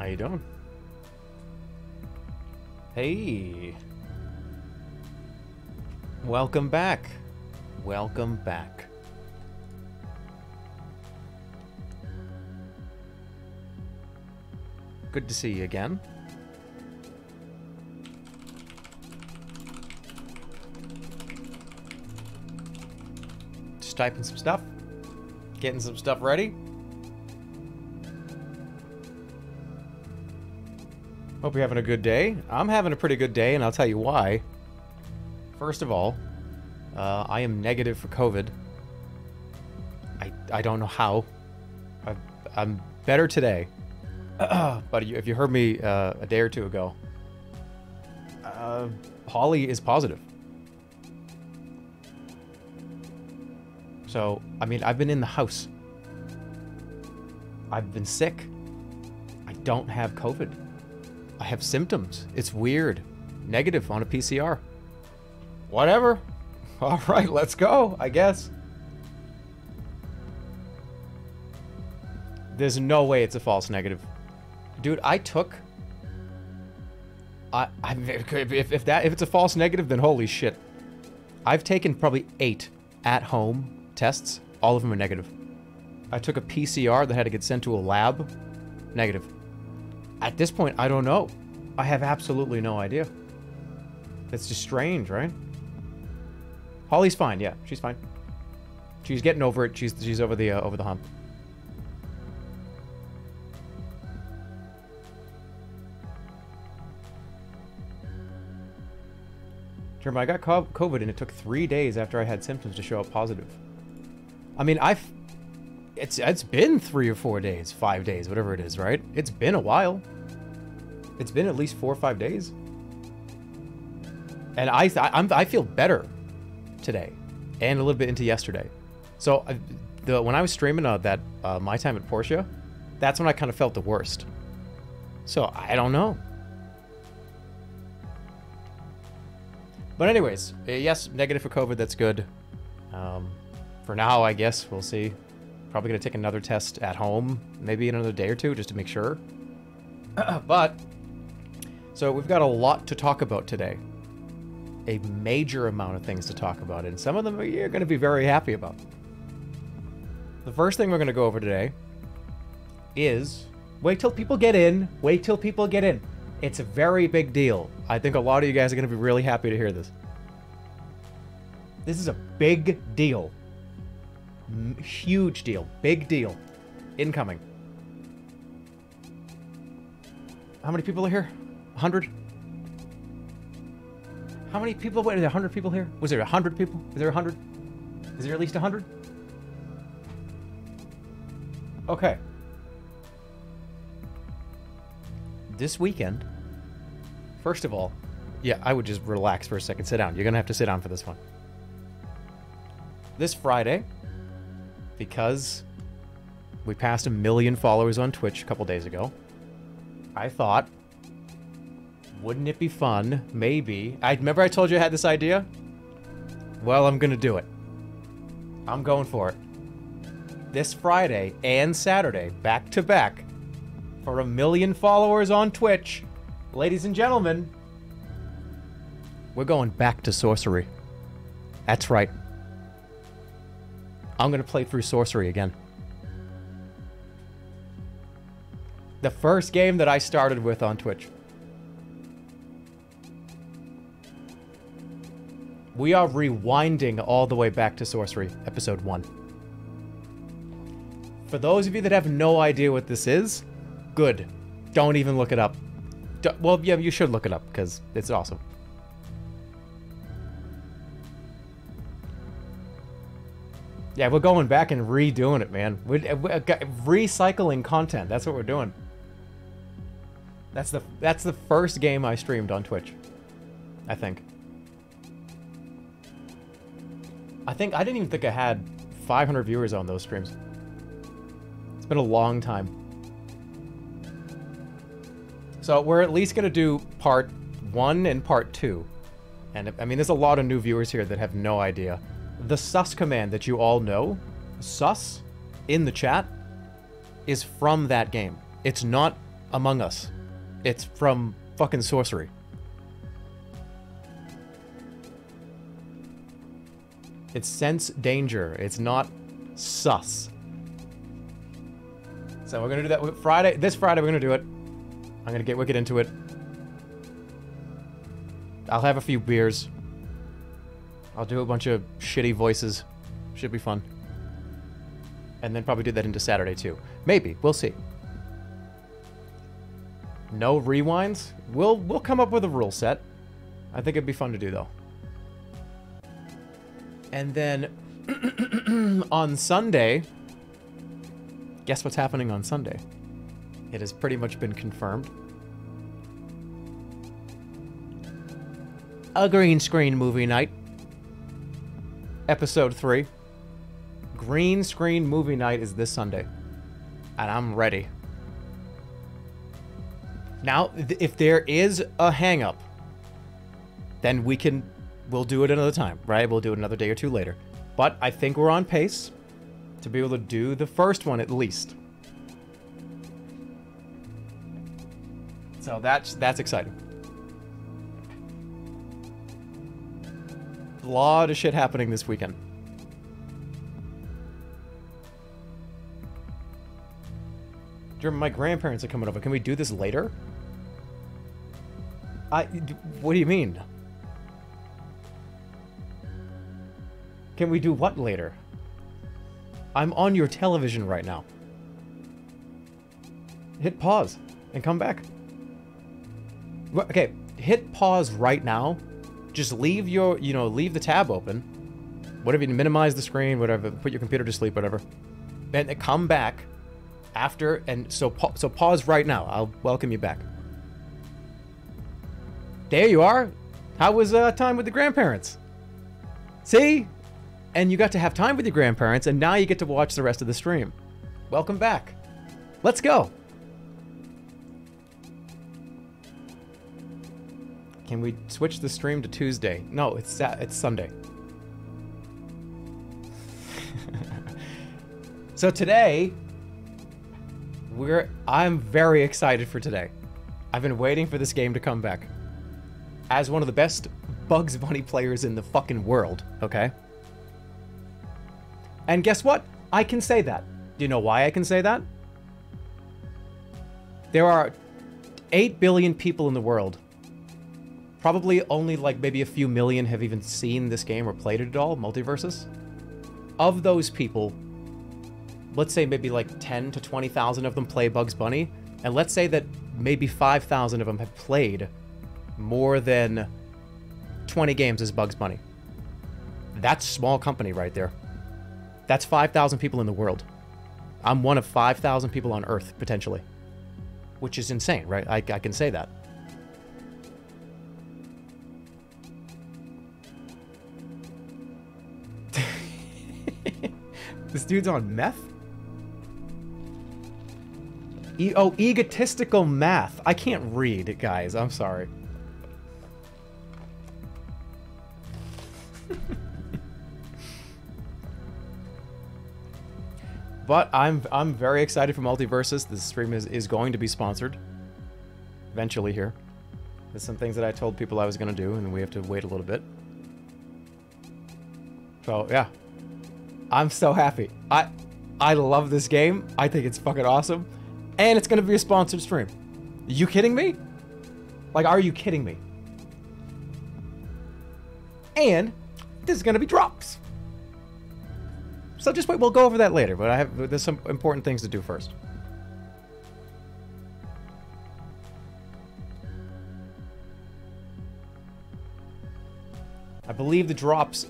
How you doing? Hey. Welcome back. Welcome back. Good to see you again. Just typing some stuff. Getting some stuff ready. Hope you're having a good day. I'm having a pretty good day, and I'll tell you why. First of all, uh, I am negative for COVID. I, I don't know how. I, I'm better today. but if you heard me uh, a day or two ago, uh, Holly is positive. So, I mean, I've been in the house. I've been sick. I don't have COVID. I have symptoms. It's weird. Negative on a PCR. Whatever. All right, let's go, I guess. There's no way it's a false negative. Dude, I took... I, I if, if that if it's a false negative, then holy shit. I've taken probably eight at-home tests. All of them are negative. I took a PCR that had to get sent to a lab. Negative. At this point, I don't know. I have absolutely no idea. That's just strange, right? Holly's fine. Yeah, she's fine. She's getting over it. She's she's over the uh, over the hump. Remember, I got COVID and it took three days after I had symptoms to show up positive. I mean, I've... It's, it's been three or four days, five days, whatever it is, right? It's been a while. It's been at least four or five days. And I, I'm, I feel better today and a little bit into yesterday. So I, the when I was streaming uh, that uh, My Time at Portia, that's when I kind of felt the worst. So I don't know. But anyways, uh, yes, negative for COVID. That's good. Um, for now, I guess we'll see. Probably gonna take another test at home, maybe in another day or two, just to make sure. but so we've got a lot to talk about today. A major amount of things to talk about, and some of them you're going to be very happy about. The first thing we're going to go over today is wait till people get in. Wait till people get in. It's a very big deal. I think a lot of you guys are going to be really happy to hear this. This is a big deal. Huge deal. Big deal. Incoming. How many people are here? 100? How many people? Wait, are there 100 people here? Was there 100 people? Is there 100? Is there at least 100? Okay. This weekend, first of all, yeah, I would just relax for a second. Sit down. You're going to have to sit down for this one. This Friday, because we passed a million followers on Twitch a couple days ago, I thought wouldn't it be fun? Maybe. I remember I told you I had this idea? Well, I'm gonna do it. I'm going for it. This Friday and Saturday, back to back, for a million followers on Twitch, ladies and gentlemen, we're going back to sorcery. That's right. I'm gonna play through sorcery again. The first game that I started with on Twitch. We are rewinding all the way back to Sorcery, Episode 1. For those of you that have no idea what this is, good. Don't even look it up. D well, yeah, you should look it up, because it's awesome. Yeah, we're going back and redoing it, man. We're, we're uh, recycling content. That's what we're doing. That's the that's the first game I streamed on Twitch. I think. I think, I didn't even think I had 500 viewers on those streams. It's been a long time. So we're at least to do part one and part two. And I mean, there's a lot of new viewers here that have no idea. The sus command that you all know, sus, in the chat, is from that game. It's not Among Us. It's from fucking sorcery. It's sense danger. It's not sus. So we're gonna do that Friday. This Friday we're gonna do it. I'm gonna get wicked into it. I'll have a few beers. I'll do a bunch of shitty voices. Should be fun. And then probably do that into Saturday too. Maybe. We'll see. No rewinds? We'll we'll come up with a rule set. I think it'd be fun to do though. And then on Sunday, guess what's happening on Sunday? It has pretty much been confirmed. A green screen movie night. Episode 3. Green screen movie night is this Sunday. And I'm ready. Now, if there is a hangup, then we can we'll do it another time, right? We'll do it another day or two later. But I think we're on pace to be able to do the first one at least. So that's that's exciting. Lot of shit happening this weekend. My grandparents are coming over. Can we do this later? I. What do you mean? Can we do what later? I'm on your television right now. Hit pause and come back. Okay, hit pause right now. Just leave your, you know, leave the tab open. Whatever, you minimize the screen, whatever, put your computer to sleep, whatever. And come back after, and so, so pause right now. I'll welcome you back. There you are. How was uh, time with the grandparents? See? and you got to have time with your grandparents, and now you get to watch the rest of the stream. Welcome back. Let's go. Can we switch the stream to Tuesday? No, it's it's Sunday. so today, we're I'm very excited for today. I've been waiting for this game to come back. As one of the best Bugs Bunny players in the fucking world, okay? And guess what? I can say that. Do you know why I can say that? There are 8 billion people in the world. Probably only like maybe a few million have even seen this game or played it at all, MultiVersus. Of those people, let's say maybe like 10 to 20,000 of them play Bugs Bunny, and let's say that maybe 5,000 of them have played more than 20 games as Bugs Bunny. That's small company right there. That's 5,000 people in the world. I'm one of 5,000 people on Earth, potentially. Which is insane, right? I, I can say that. This dude's on meth? E oh, egotistical math. I can't read, guys. I'm sorry. But I'm I'm very excited for MultiVersus. This stream is, is going to be sponsored. Eventually here. There's some things that I told people I was going to do, and we have to wait a little bit. So, yeah. I'm so happy. I I love this game. I think it's fucking awesome. And it's to be a sponsored stream. Are you kidding me? Like, are you kidding me? And this is to be drops. So just wait, we'll go over that later, but I have there's some important things to do first. I believe the drops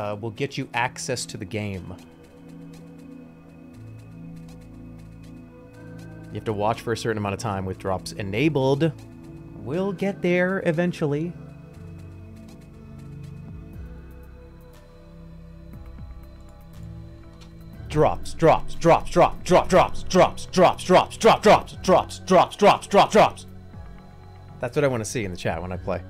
uh, will get you access to the game. You have to watch for a certain amount of time with drops enabled. We'll get there eventually. drops, drops, drops, drop, drop, drops, drops, drops, drops, drop, drops, drops, drops, drops, drop, drops. That's what I want to see in the chat when I play.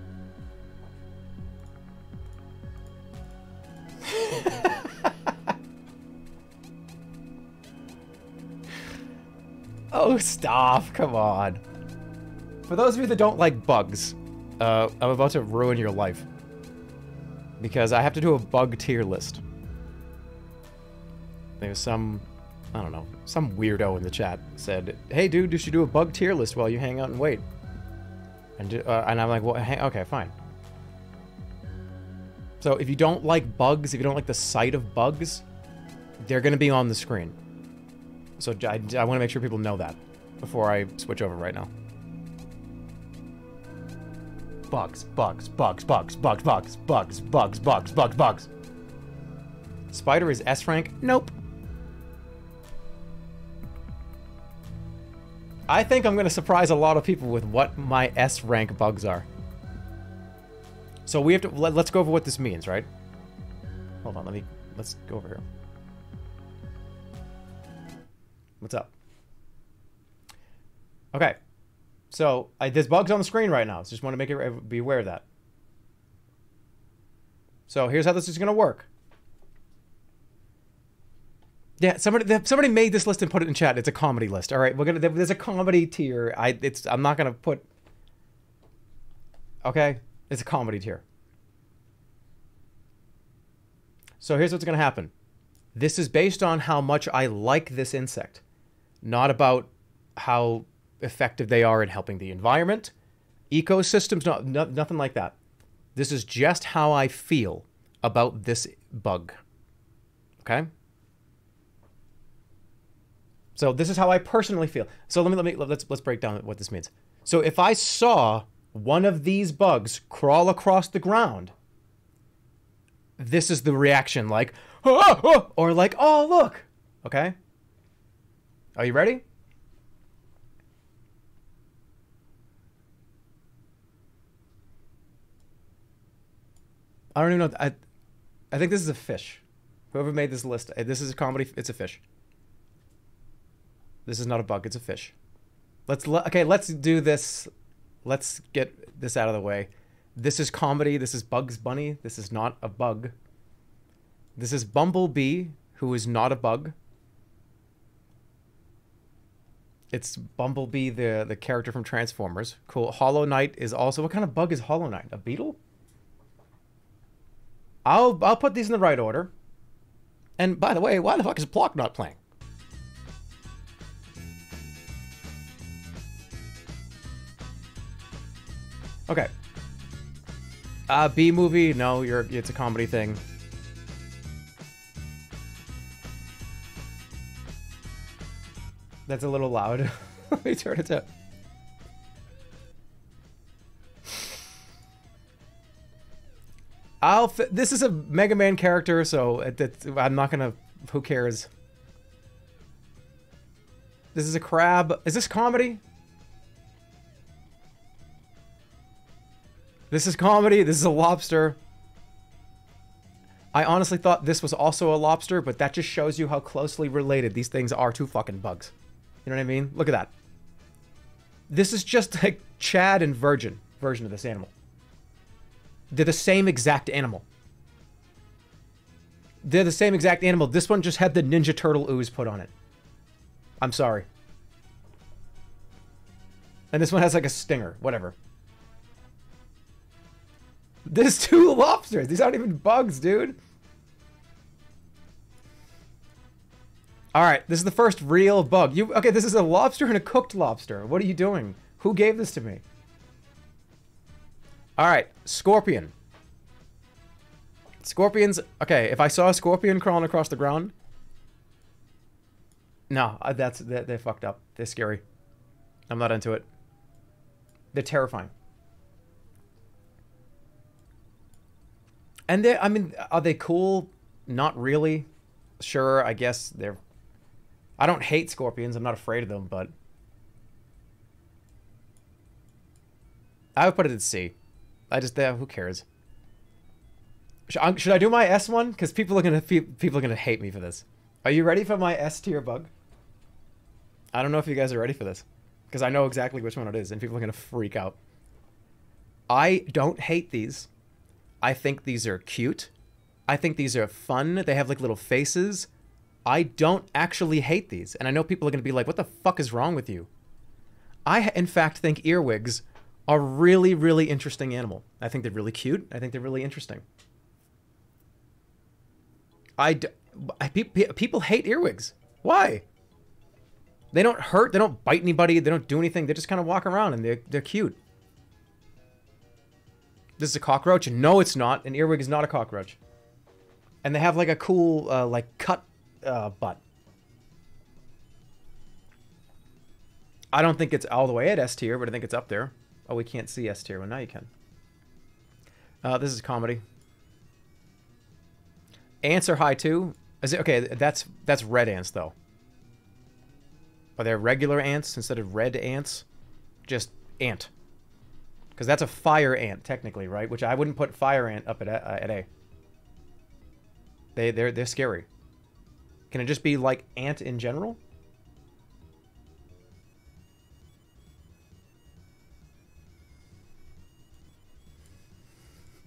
Oh, stop. Come on. For those of you that don't like bugs, uh, I'm about to ruin your life. Because I have to do a bug tier list. There's some, I don't know, some weirdo in the chat said, hey dude, you should do a bug tier list while you hang out and wait. And, uh, and I'm like, well, hang, okay, fine. So if you don't like bugs, if you don't like the sight of bugs, they're going to be on the screen. So I, I want to make sure people know that before I switch over right now. Bugs, bugs, bugs, bugs, bugs, bugs, bugs, bugs, bugs, bugs, bugs. Spider is S rank? Nope. I think I'm going to surprise a lot of people with what my S rank bugs are. So we have to, let, us go over what this means, right? Hold on, let me, let's go over here. What's up? Okay. So, I, there's bugs on the screen right now. So just want to make it be aware of that. So, here's how this is going to work. Yeah, somebody somebody made this list and put it in chat. It's a comedy list. All right, we're gonna there's a comedy tier. I it's I'm not gonna put. Okay, it's a comedy tier. So here's what's gonna happen. This is based on how much I like this insect not about how effective they are in helping the environment, ecosystems, not, no, nothing like that. This is just how I feel about this bug. Okay? So this is how I personally feel. So let me let me let's let's break down what this means. So if I saw one of these bugs crawl across the ground, this is the reaction like, oh, oh, or like, oh look. Okay? Are you ready? I don't even know. I, I think this is a fish. Whoever made this list, eh, this is a comedy. It's a fish. This is not a bug. It's a fish. Let's okay. Let's do this. Let's get this out of the way. This is comedy. This is Bugs Bunny. This is not a bug. This is Bumblebee, who is not a bug. It's Bumblebee, the the character from Transformers. Cool. Hollow Knight is also. What kind of bug is Hollow Knight? A beetle? I'll I'll put these in the right order. And by the way, why the fuck is Plock not playing? Okay. Uh, B movie? No, you're. It's a comedy thing. That's a little loud. Let me turn it up. I'll. this is a Mega Man character, so it, it, I'm not gonna. Who cares? This is a crab. Is this comedy? This is comedy. This is a lobster. I honestly thought this was also a lobster, but that just shows you how closely related these things are to fucking bugs. You know what I mean? Look at that. This is just like Chad and Virgin version of this animal. They're the same exact animal. They're the same exact animal. This one just had the Ninja Turtle ooze put on it. I'm sorry. And this one has like a stinger. Whatever. There's two lobsters. These aren't even bugs, dude. All right, this is the first real bug. You okay? This is a lobster and a cooked lobster. What are you doing? Who gave this to me? All right, scorpion. Scorpions. Okay, if I saw a scorpion crawling across the ground, no, uh, that's they, they fucked up. They're scary. I'm not into it. They're terrifying. And they, I mean, are they cool? Not really. Sure, I guess they're I don't hate scorpions. I'm not afraid of them, but I would put it at C. I just who cares? Should I do my S one? Because people are gonna people are gonna hate me for this. Are you ready for my S tier bug? I don't know if you guys are ready for this, because I know exactly which one it is, and people are gonna freak out. I don't hate these. I think these are cute. I think these are fun. They have like little faces. I don't actually hate these. And I know people are going to be like, what the fuck is wrong with you? I, in fact, think earwigs are really, really interesting animal. I think they're really cute. I think they're really interesting. I, d- I people hate earwigs. Why? They don't hurt. They don't bite anybody. They don't do anything. They just kind of walk around and they're, they're cute. This is a cockroach? No, it's not. An earwig is not a cockroach. And they have like a cool, uh, like cut uh, butt. I don't think it's all the way at S tier, but I think it's up there. Oh, we can't see S tier. Well, now you can. Uh, this is comedy. Ants are high too. Is it okay? That's that's red ants though. Are there regular ants instead of red ants? Just ant. Because that's a fire ant technically, right? Which I wouldn't put fire ant up at a, uh, at a. They they're they're scary. Can it just be like ant in general?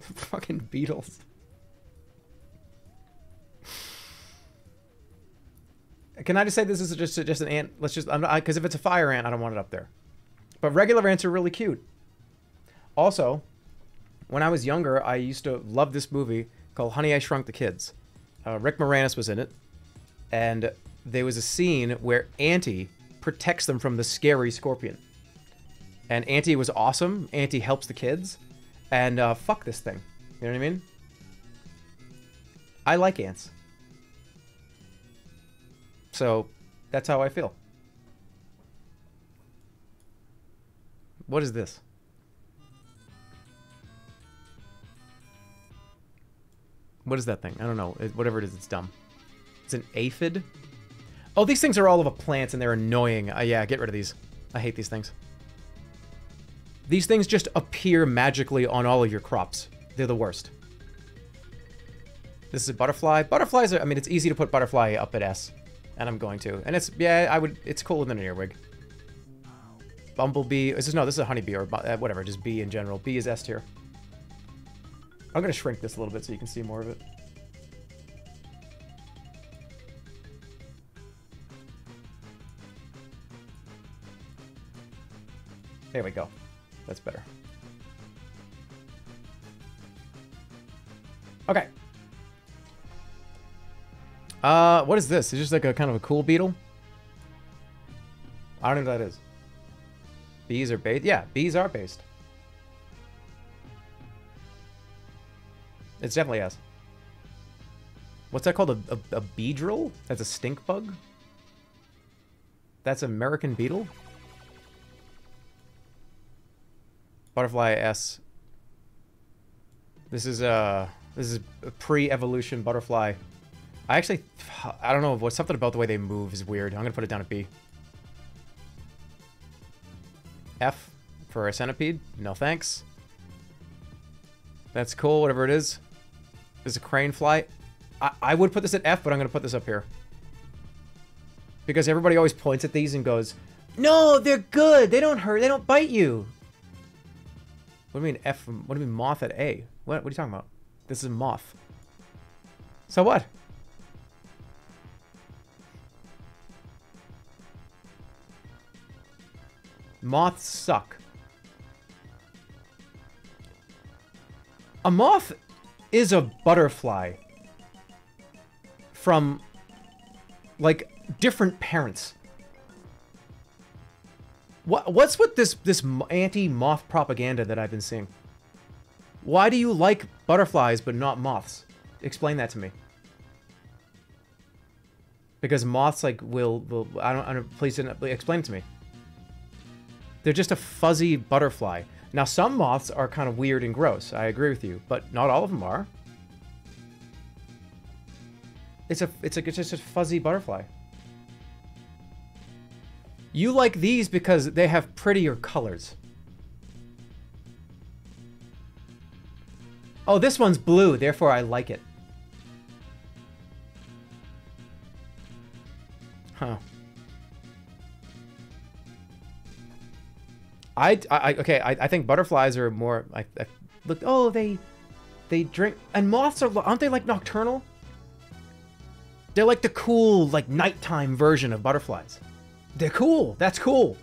Fucking beetles. Can I just say this is just just an ant? Let's just because if it's a fire ant, I don't want it up there. But regular ants are really cute. Also, when I was younger, I used to love this movie called Honey I Shrunk the Kids. Uh, Rick Moranis was in it, and there was a scene where Anty protects them from the scary scorpion. And Anty was awesome. Anty helps the kids, and uh, fuck this thing. You know what I mean? I like ants. So that's how I feel. What is this? What is that thing? I don't know. It, whatever it is, it's dumb. It's an aphid? Oh, these things are all of a plant and they're annoying. Uh, yeah, get rid of these. I hate these things. These things just appear magically on all of your crops. They're the worst. This is a butterfly. Butterflies are, I mean, it's easy to put butterfly up at S. And I'm going to. And it's, yeah, I would, it's cooler than an earwig. Bumblebee. This Is no, this is a honeybee or uh, whatever, just bee in general. Bee is S tier. I'm going to shrink this a little bit so you can see more of it. There we go. That's better. Okay. Uh, what is this? It's just like a kind of a cool beetle? I don't know what that is. Bees are based? Yeah, bees are based. It's definitely S. What's that called? A, a, a beedrill? That's a stink bug? That's American beetle? Butterfly S. This is a uh, this is a pre-evolution butterfly. I actually I don't know what something about the way they move is weird. I'm gonna put it down at B. F for a centipede. No thanks. That's cool, whatever it is. There's a crane fly. I, I would put this at F, but I'm gonna put this up here. Because everybody always points at these and goes, No, they're good. They don't hurt. They don't bite you. What do you mean F? What do you mean moth at A? What, what are you talking about? This is moth. So what? Moths suck. A moth is a butterfly from, like, different parents. What what's with this this anti-moth propaganda that I've been seeing? Why do you like butterflies but not moths? Explain that to me. Because moths like will will I don't, I don't please explain it to me. They're just a fuzzy butterfly. Now some moths are kind of weird and gross. I agree with you, but not all of them are. It's a it's a it's just a fuzzy butterfly. You like these because they have prettier colors. Oh, this one's blue, therefore I like it. Huh. I, I okay, I, I think butterflies are more, I, I look, oh, they, they drink, and moths are, aren't they like nocturnal? They're like the cool, like nighttime version of butterflies. They're cool. That's cool.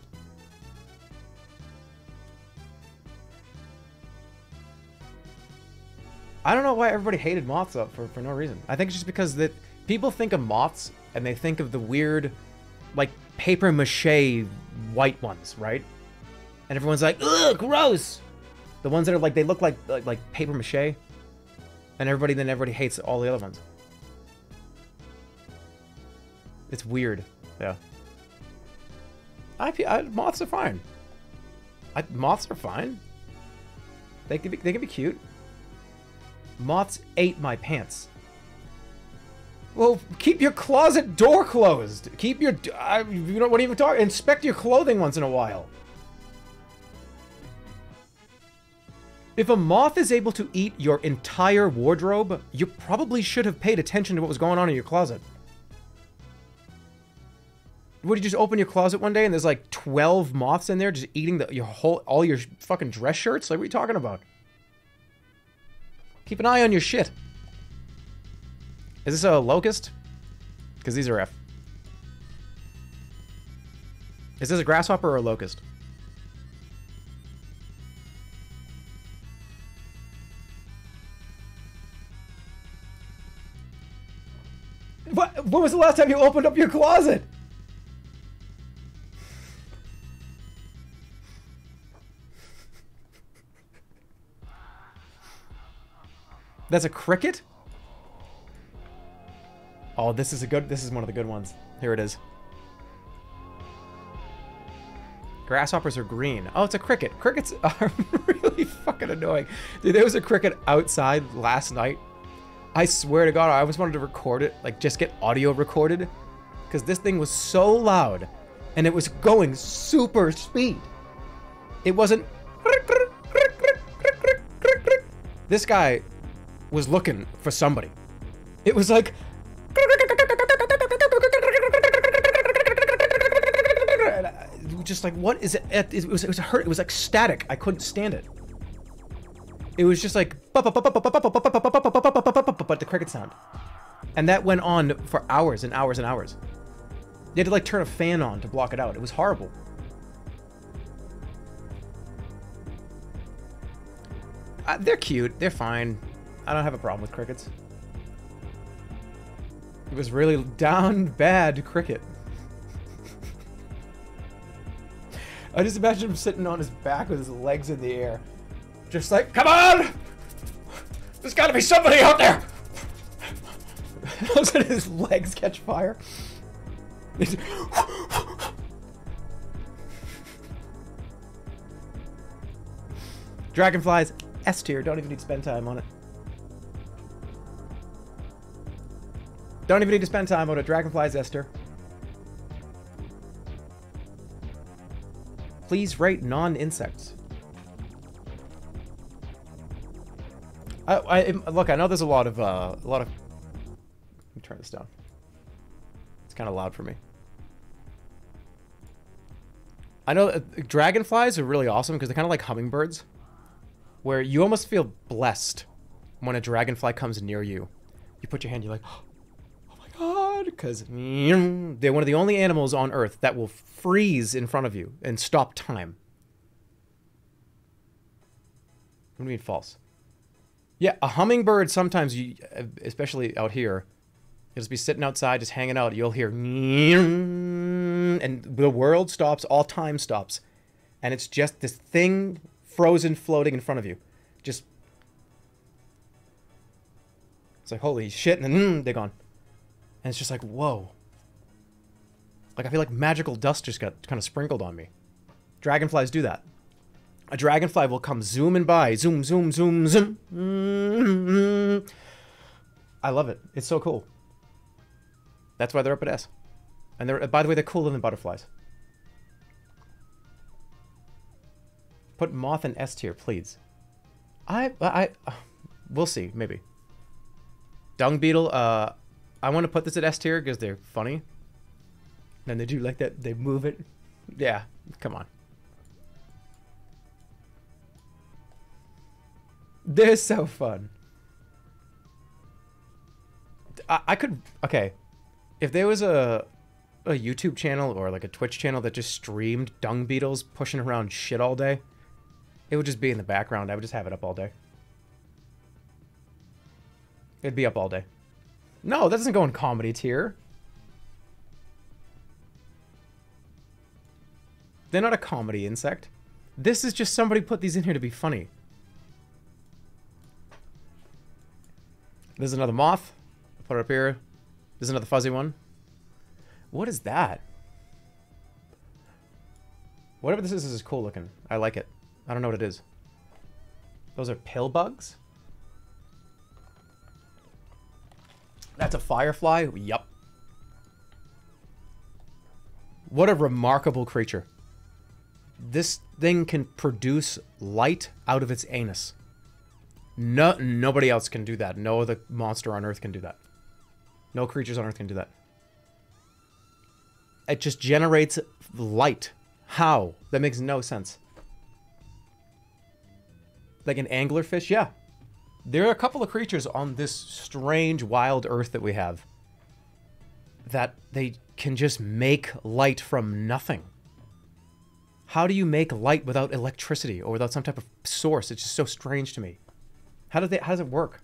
I don't know why everybody hated moths up for, for no reason. I think it's just because that people think of moths and they think of the weird, like paper mache white ones, right? And everyone's like, ugh, gross. The ones that are like they look like like, like paper mache, and everybody then everybody hates all the other ones. It's weird. Yeah. I, I moths are fine. I, moths are fine. They can be they can be cute. Moths ate my pants. Well, keep your closet door closed. Keep your I, you know what even talking? Inspect your clothing once in a while. If a moth is able to eat your entire wardrobe, you probably should have paid attention to what was going on in your closet. Would you just open your closet one day and there's like 12 moths in there just eating the, your whole all your fucking dress shirts? Like what are you talking about? Keep an eye on your shit. Is this a locust? Because these are F. Is this a grasshopper or a locust? What? When was the last time you opened up your closet? That's a cricket? Oh, this is a good, this is one of the good ones. Here it is. Grasshoppers are green. Oh, it's a cricket. Crickets are really fucking annoying. Dude, there was a cricket outside last night. I swear to God, I always wanted to record it, like just get audio recorded. Because this thing was so loud and it was going super speed. It wasn't. This guy was looking for somebody. It was like. Just like, what is it? It was, it was hurt. It was like static. I couldn't stand it. It was just like, but the cricket sound. And that went on for hours and hours and hours. They had to like turn a fan on to block it out. It was horrible. Uh, they're cute. They're fine. I don't have a problem with crickets. It was really down bad cricket. I just imagine him sitting on his back with his legs in the air. Just like, come on! There's gotta be somebody out there! Of his legs catch fire. Dragonflies, S tier, don't even need to spend time on it. Don't even need to spend time on it. Dragonflies S tier. Please rate non-insects. I, I, look, I know there's a lot of, uh, a lot of... Let me turn this down. It's kind of loud for me. I know that dragonflies are really awesome because they're kind of like hummingbirds. Where you almost feel blessed when a dragonfly comes near you. You put your hand, you're like, because mm, they're one of the only animals on Earth that will freeze in front of you and stop time. What do you mean false? Yeah, a hummingbird sometimes, you, uh, especially out here, you'll just be sitting outside, just hanging out. You'll hear, and the world stops, all time stops, and it's just this thing frozen, floating in front of you. Just, it's like holy shit, and then mm, they're gone. And it's just like, whoa. Like, I feel like magical dust just got kind of sprinkled on me. Dragonflies do that. A dragonfly will come zooming by. Zoom, zoom, zoom, zoom. I love it. It's so cool. That's why they're up at S. And they're, by the way, they're cooler than butterflies. Put moth in S tier, please. I, I, we'll see, maybe. Dung beetle, uh, I want to put this at S tier because they're funny. And they do like that. They move it. Yeah, come on. They're so fun. I, I could... Okay. If there was a a YouTube channel or like a Twitch channel that just streamed dung beetles pushing around shit all day, it would just be in the background. I would just have it up all day. It'd be up all day. No, that doesn't go in comedy tier. They're not a comedy insect. This is just somebody put these in here to be funny. There's another moth. Put it up here. There's another fuzzy one. What is that? Whatever this is, this is cool looking. I like it. I don't know what it is. Those are pill bugs? That's a firefly? Yup. What a remarkable creature. This thing can produce light out of its anus. No, nobody else can do that. No other monster on Earth can do that. No creatures on Earth can do that. It just generates light. How? That makes no sense. Like an anglerfish? Yeah. There are a couple of creatures on this strange wild earth that we have that they can just make light from nothing. How do you make light without electricity or without some type of source? It's just so strange to me. How do they how does it work?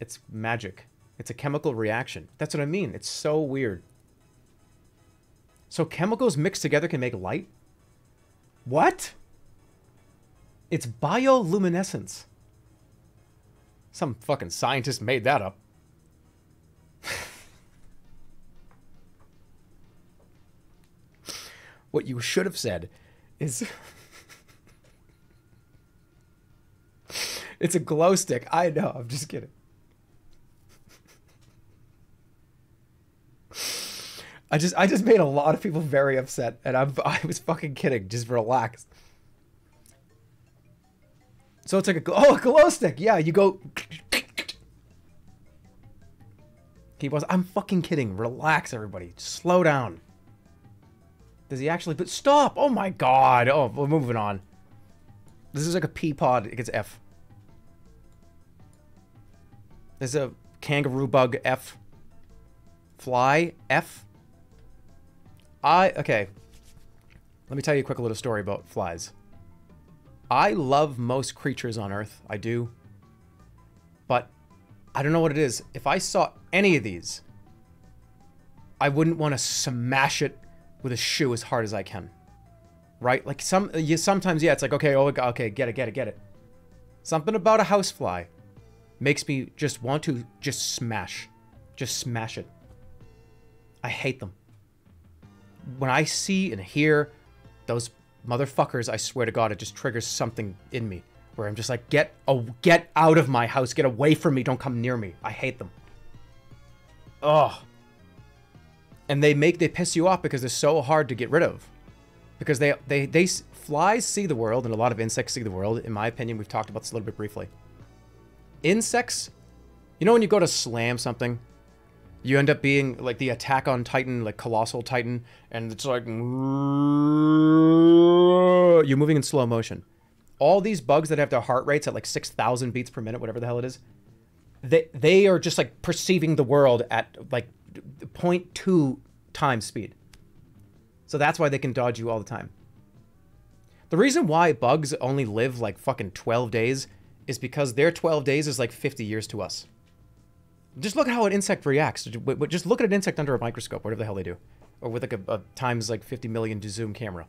It's magic. It's a chemical reaction. That's what I mean. It's so weird. So chemicals mixed together can make light? What? It's bioluminescence. Some fucking scientist made that up. what you should have said is It's a glow stick. I know. I'm just kidding. I just I just made a lot of people very upset, and I'm I was fucking kidding. Just relax. So it's like a oh a glow stick. Yeah, you go. He was. I'm fucking kidding. Relax, everybody. Slow down. Does he actually? But stop! Oh my god! Oh, we're moving on. This is like a pea pod. It gets F. There's a kangaroo bug F. Fly F. I okay. Let me tell you a quick little story about flies. I love most creatures on Earth. I do. But I don't know what it is. If I saw any of these, I wouldn't want to smash it with a shoe as hard as I can. Right? Like some you sometimes yeah, it's like okay, oh okay, get it, get it, get it. Something about a housefly makes me just want to just smash. Just smash it. I hate them. When I see and hear those motherfuckers, I swear to God, it just triggers something in me where I'm just like, get get out of my house, get away from me, don't come near me. I hate them. Ugh. And they make they piss you off because they're so hard to get rid of. Because they they they flies see the world and a lot of insects see the world. In my opinion, we've talked about this a little bit briefly insects, you know when you go to slam something, you end up being like the Attack on Titan, like Colossal Titan, and it's like you're moving in slow motion. All these bugs that have their heart rates at like 6,000 beats per minute, whatever the hell it is, they, they are just like perceiving the world at like 0.2 times speed. So that's why they can dodge you all the time. The reason why bugs only live like fucking 12 days is because their 12 days is like 50 years to us. Just look at how an insect reacts. Just look at an insect under a microscope, whatever the hell they do. Or with like a, a times like 50 million to zoom camera.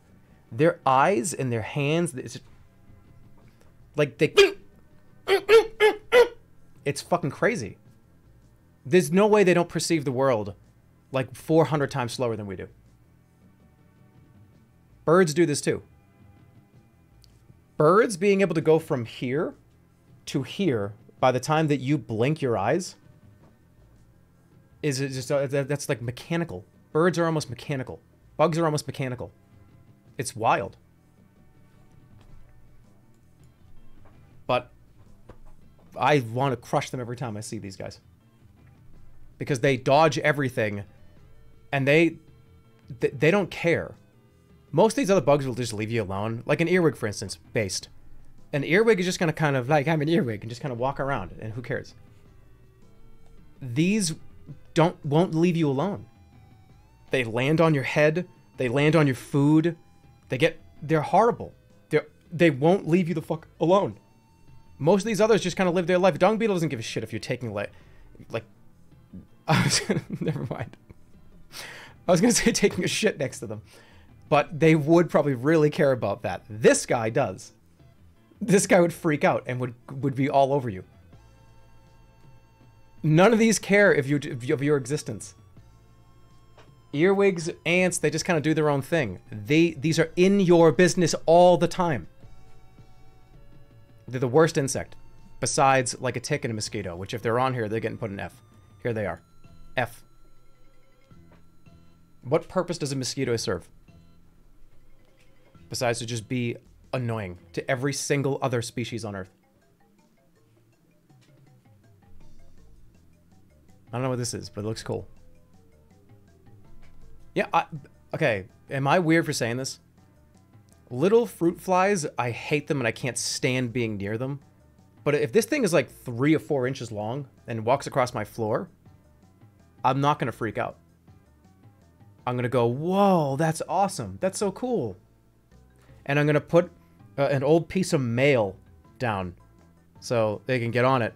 Their eyes and their hands, it's like they... It's fucking crazy. There's no way they don't perceive the world like 400 times slower than we do. Birds do this too. Birds being able to go from here to here by the time that you blink your eyes is it just uh, that's like mechanical. Birds are almost mechanical. Bugs are almost mechanical. It's wild. But I want to crush them every time I see these guys. Because they dodge everything and they they don't care. Most of these other bugs will just leave you alone. Like an earwig, for instance, based. An earwig is just going to kind of like, I'm an earwig and just kind of walk around and who cares? these don't won't leave you alone. They land on your head, they land on your food. They get they're horrible. They they won't leave you the fuck alone. Most of these others just kind of live their life. Dung beetle doesn't give a shit if you're taking like like I was gonna, never mind. I was gonna say taking a shit next to them, but they would probably really care about that. This guy does. This guy would freak out and would would be all over you. None of these care if you of your existence. Earwigs, ants, they just kind of do their own thing. They these are in your business all the time. They're the worst insect, besides like a tick and a mosquito, which if they're on here, they're getting put in F. Here they are. F. What purpose does a mosquito serve? Besides to just be annoying to every single other species on Earth. I don't know what this is, but it looks cool. Yeah, I, okay. Am I weird for saying this? Little fruit flies, I hate them and I can't stand being near them. But if this thing is like three or four inches long and walks across my floor, I'm not going to freak out. I'm going to go, whoa, that's awesome. That's so cool. And I'm going to put uh, an old piece of mail down so they can get on it.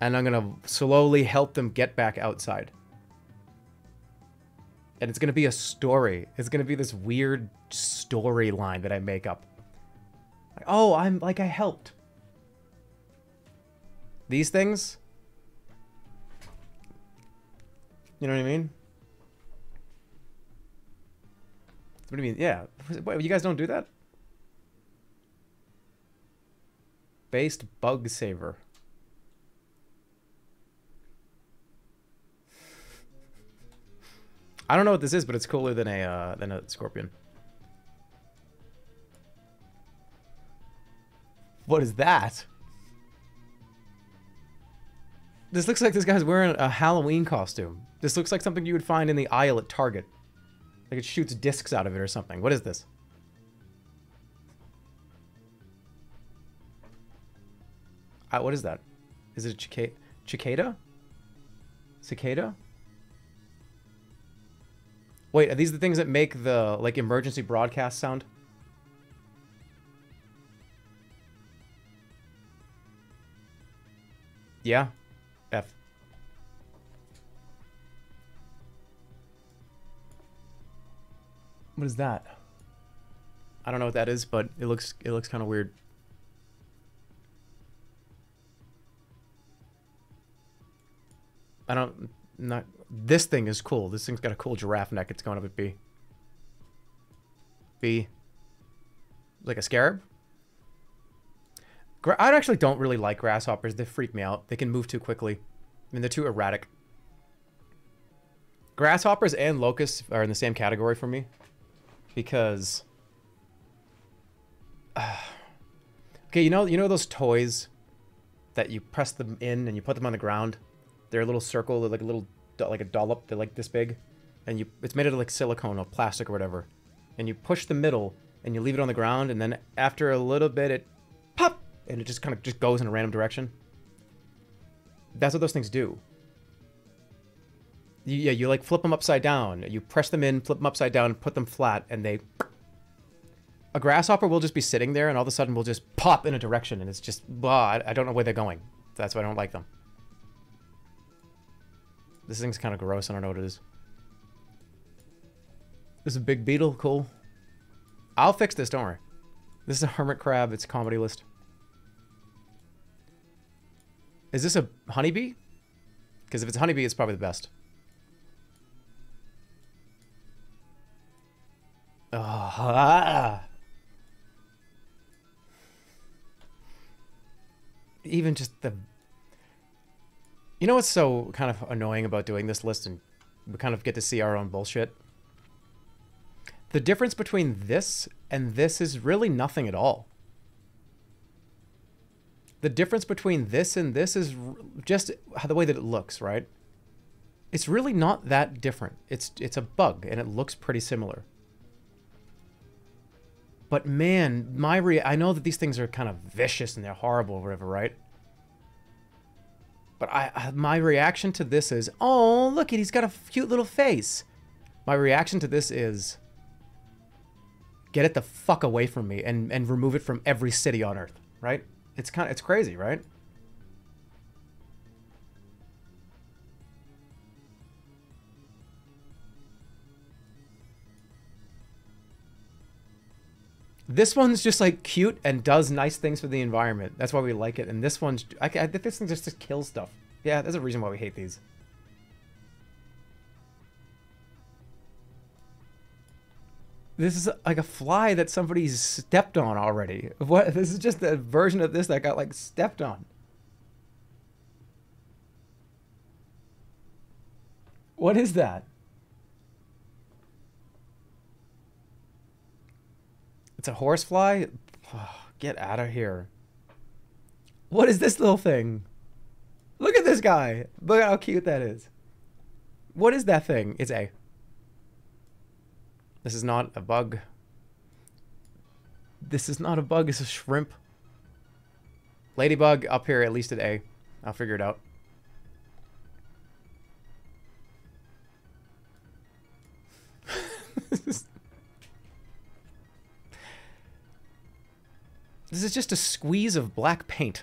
And I'm going to slowly help them get back outside and it's going to be a story. It's going to be this weird storyline that I make up. Like, oh, I'm like I helped. These things. You know what I mean? What do you mean? Yeah. Wait, you guys don't do that? Based bug saver. I don't know what this is, but it's cooler than a uh, than a scorpion. What is that? This looks like this guy's wearing a Halloween costume. This looks like something you would find in the aisle at Target. Like it shoots discs out of it or something. What is this? Uh, what is that? Is it a cicada? Cicada? Cicada? Wait, are these the things that make the, like, emergency broadcast sound? Yeah. F. What is that? I don't know what that is, but it looks it looks kind of weird. I don't not this thing is cool. This thing's got a cool giraffe neck. It's going up at B. B. Like a scarab? I actually don't really like grasshoppers. They freak me out. They can move too quickly. I mean, they're too erratic. Grasshoppers and locusts are in the same category for me. Because... Okay, you know, you know those toys that you press them in and you put them on the ground? They're a little circle, they're like a little like a dollop. They're like this big, and you it's made out of like silicone or plastic or whatever, and you push the middle and you leave it on the ground, and then after a little bit it pop and it just kind of just goes in a random direction. That's what those things do. You, yeah, you like flip them upside down. You press them in, flip them upside down, put them flat, and they. A grasshopper will just be sitting there, and all of a sudden will just pop in a direction, and it's just, blah, I don't know where they're going. That's why I don't like them. This thing's kind of gross. I don't know what it is. This is a big beetle. Cool. I'll fix this. Don't worry. This is a hermit crab. It's comedy list. Is this a honeybee? Because if it's a honeybee, it's probably the best. Oh, ah. Even just the you know what's so kind of annoying about doing this list and we kind of get to see our own bullshit? The difference between this and this is really nothing at all. The difference between this and this is just the way that it looks, right? It's really not that different. It's it's a bug and it looks pretty similar. But man, my re I know that these things are kind of vicious and they're horrible or whatever, right? But I, my reaction to this is, oh, look at he's got a cute little face. My reaction to this is, get it the fuck away from me and and remove it from every city on Earth. Right? It's kind of it's crazy, right? This one's just like cute and does nice things for the environment. That's why we like it. And this one's, I, I think this thing just, just kills stuff. Yeah, there's a reason why we hate these. This is like a fly that somebody's stepped on already. What? This is just a version of this that got like stepped on. What is that? It's a horsefly? Get out of here. What is this little thing? Look at this guy. Look at how cute that is. What is that thing? It's A. This is not a bug. This is not a bug, it's a shrimp. Ladybug up here, at least at A. I'll figure it out. This is just a squeeze of black paint.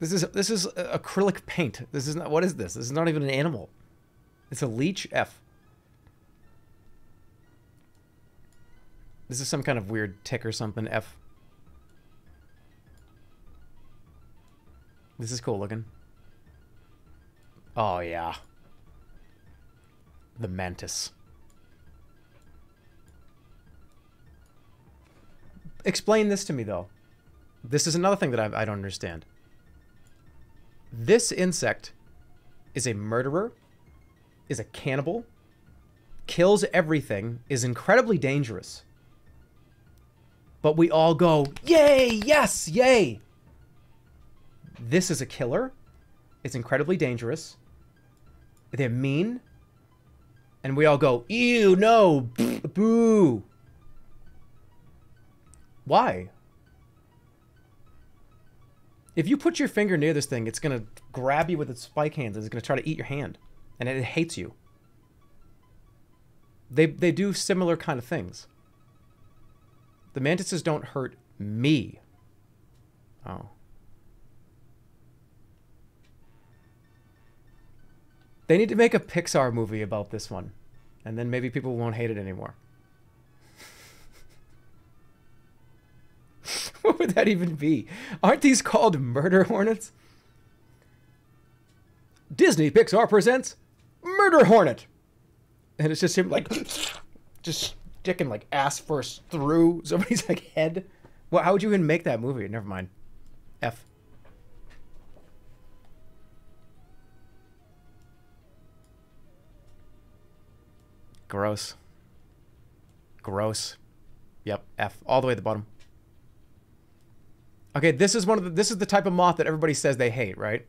This is this is acrylic paint. This is not what is this? This is not even an animal. It's a leech F. This is some kind of weird tick or something F. This is cool looking. Oh yeah. The mantis. Explain this to me, though. This is another thing that I, I don't understand. This insect is a murderer, is a cannibal, kills everything, is incredibly dangerous. But we all go, yay, yes, yay. This is a killer. It's incredibly dangerous. They're mean. And we all go, ew, no, boo. Why? If you put your finger near this thing, it's going to grab you with its spike hands and it's going to try to eat your hand. And it hates you. They, they do similar kind of things. The mantises don't hurt me. Oh. They need to make a Pixar movie about this one. And then maybe people won't hate it anymore. what would that even be? Aren't these called murder hornets? Disney Pixar presents Murder Hornet. And it's just him like just sticking like ass first through somebody's like head. Well, how would you even make that movie? Never mind. F. Gross. Gross. Yep, F. All the way at the bottom. Okay, this is one of the this is the type of moth that everybody says they hate, right?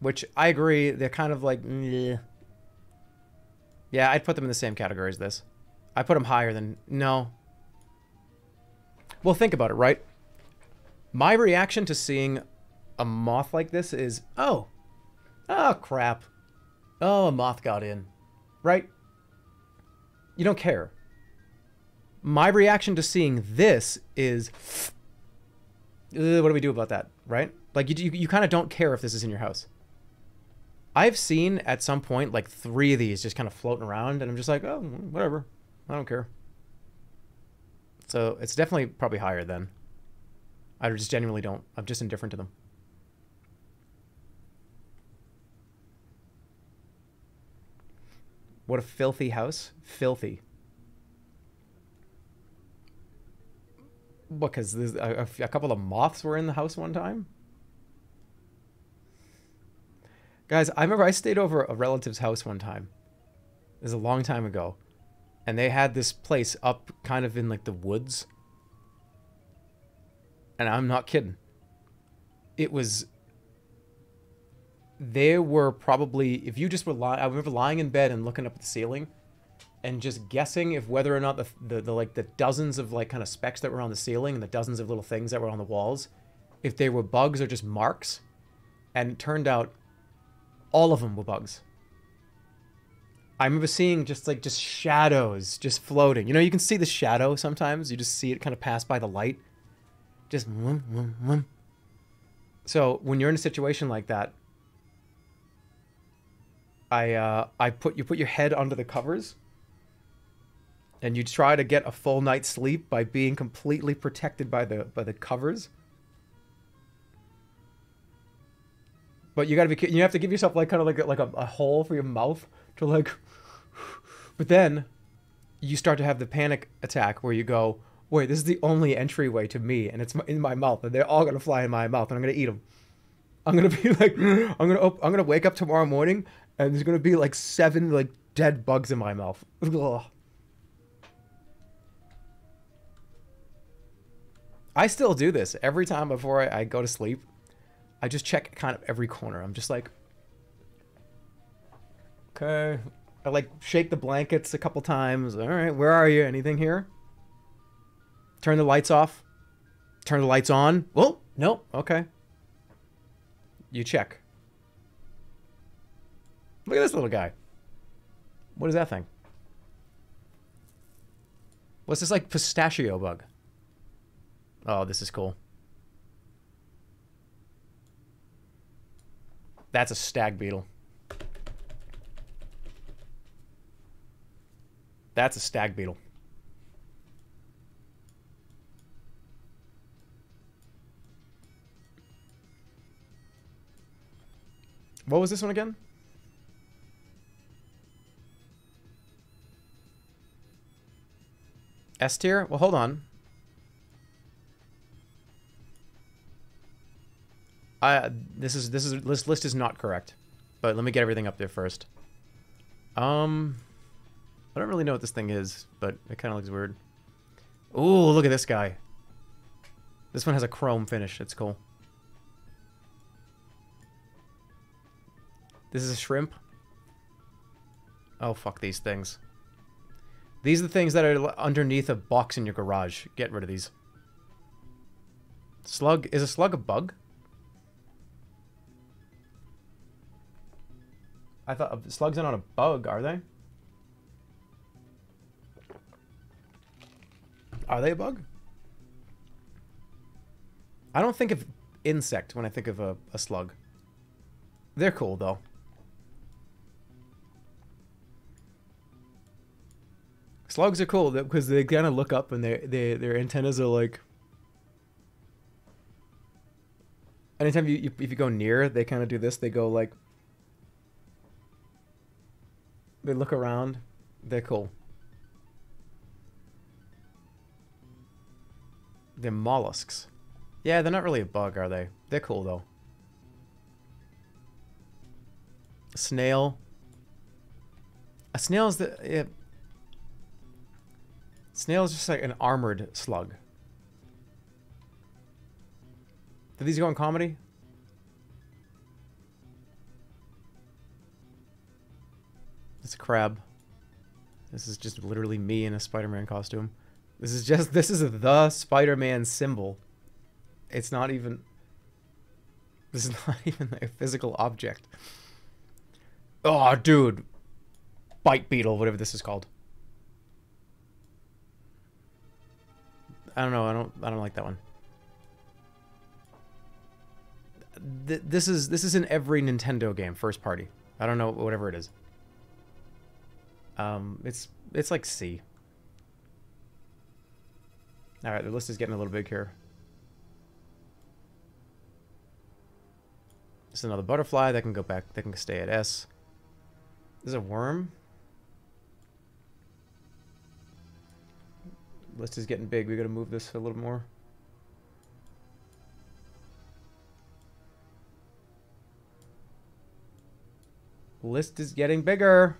Which I agree, they're kind of like. Yeah, I'd put them in the same category as this. I put them higher than no. Well, think about it, right? My reaction to seeing a moth like this is, "Oh. Oh crap. Oh, a moth got in." Right? You don't care. My reaction to seeing this is what do we do about that, right? Like, you, you, you kind of don't care if this is in your house. I've seen at some point like three of these just kind of floating around, and I'm just like, oh, whatever. I don't care. So it's definitely probably higher then. I just genuinely don't. I'm just indifferent to them. What a filthy house. Filthy. Because a, a couple of moths were in the house one time. Guys, I remember I stayed over a relative's house one time. It was a long time ago. And they had this place up kind of in like the woods. And I'm not kidding. It was there were probably if you just were lying I remember lying in bed and looking up at the ceiling and just guessing if whether or not the, the, the like the dozens of like kind of specks that were on the ceiling and the dozens of little things that were on the walls, if they were bugs or just marks. and it turned out all of them were bugs. I remember seeing just like just shadows just floating. You know, you can see the shadow sometimes. You just see it kind of pass by the light. Just whoom, whoom, whoom. So when you're in a situation like that, I uh, I put you put your head under the covers, and you try to get a full night's sleep by being completely protected by the by the covers. But you gotta be you have to give yourself like kind of like a, like a, a hole for your mouth to like. But then, you start to have the panic attack where you go, wait, this is the only entryway to me, and it's in my mouth, and they're all gonna fly in my mouth, and I'm gonna eat them. I'm gonna be like, I'm gonna, op- I'm gonna wake up tomorrow morning, and there's gonna be like seven like dead bugs in my mouth. Ugh. I still do this every time before I, I go to sleep. I just check kind of every corner. I'm just like, okay. I like shake the blankets a couple times. All right, where are you? Anything here? Turn the lights off. Turn the lights on. Well, no. Okay. You check. Look at this little guy. What is that thing? What's this like pistachio bug? Oh, this is cool. That's a stag beetle. That's a stag beetle. What was this one again? S tier? Well, hold on. This is this is this list is not correct, but let me get everything up there first. Um, I don't really know what this thing is, but it kind of looks weird. Ooh, look at this guy. This one has a chrome finish. It's cool. This is a shrimp. Oh, fuck these things. These are the things that are underneath a box in your garage. Get rid of these. Slug. Is a slug a bug? I thought uh, slugs are not a bug, are they? Are they a bug? I don't think of insect when I think of a, a slug. They're cool, though. Slugs are cool because they kind of look up and their their antennas are like. Anytime you, you if you go near, they kind of do this. They go like. They look around. They're cool. They're mollusks. Yeah, they're not really a bug, are they? They're cool, though. A snail. A snail is the... Yeah. Snail is just like an armored slug. Do these go in comedy? It's a crab. This is just literally me in a Spider-Man costume. This is just this is the Spider-Man symbol. It's not even this is not even a physical object. Oh, dude. Bite beetle, whatever this is called. I don't know. I don't I don't like that one. Th this is this is in every Nintendo game, first party. I don't know whatever it is. Um, it's it's like C. All right, the list is getting a little big here. Is another butterfly that can go back. That can stay at S. This is a worm. List is getting big. We got to move this a little more. List is getting bigger.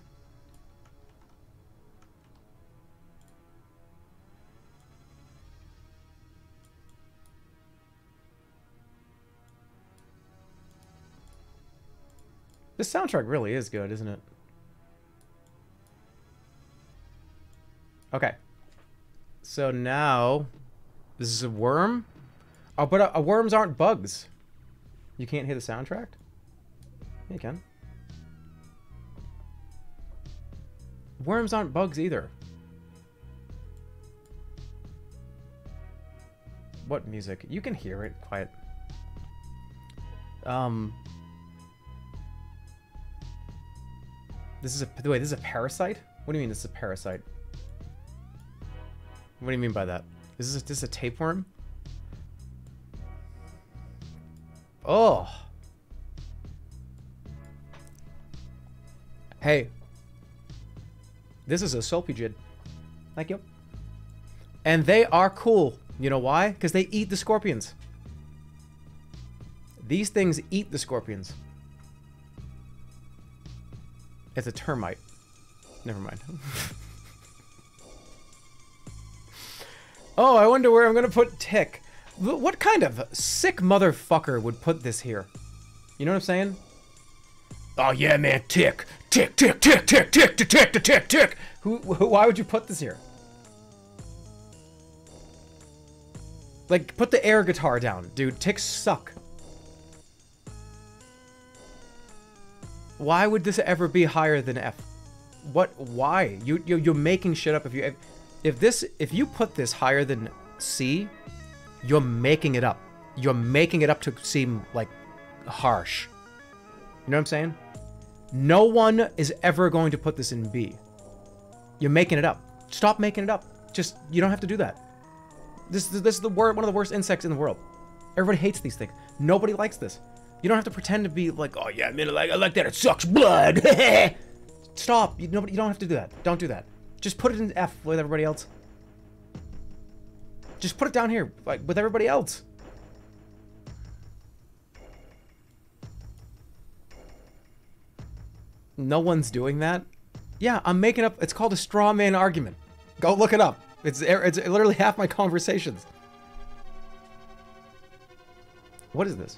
This soundtrack really is good, isn't it? Okay. So now, this is a worm? Oh, but uh, worms aren't bugs. You can't hear the soundtrack? Yeah, you can. Worms aren't bugs either. What music? You can hear it. Quiet. Um. This is a wait. This is a parasite. What do you mean? This is a parasite. What do you mean by that? Is this a, this a tapeworm? Oh. Hey. This is a Solpugid. Thank you. And they are cool. You know why? Because they eat the scorpions. These things eat the scorpions. It's a termite. Never mind. oh, I wonder where I'm gonna put Tick. What kind of sick motherfucker would put this here? You know what I'm saying? Oh yeah, man, Tick, Tick, Tick, Tick, Tick, Tick, Tick, Tick, Tick, Tick, Tick. Who, who? Why would you put this here? Like, put the air guitar down, dude. Ticks suck. Why would this ever be higher than F? What? Why? You, you you're making shit up. If you if, if this if you put this higher than C, you're making it up. You're making it up to seem like harsh. You know what I'm saying? No one is ever going to put this in B. You're making it up. Stop making it up. Just you don't have to do that. This this is the word one of the worst insects in the world. Everybody hates these things. Nobody likes this. You don't have to pretend to be like, oh yeah, man, I like I like that. It sucks blood. Stop. You nobody. You don't have to do that. Don't do that. Just put it in F with everybody else. Just put it down here, like with everybody else. No one's doing that. Yeah, I'm making up. It's called a straw man argument. Go look it up. It's er, it's literally half my conversations. What is this?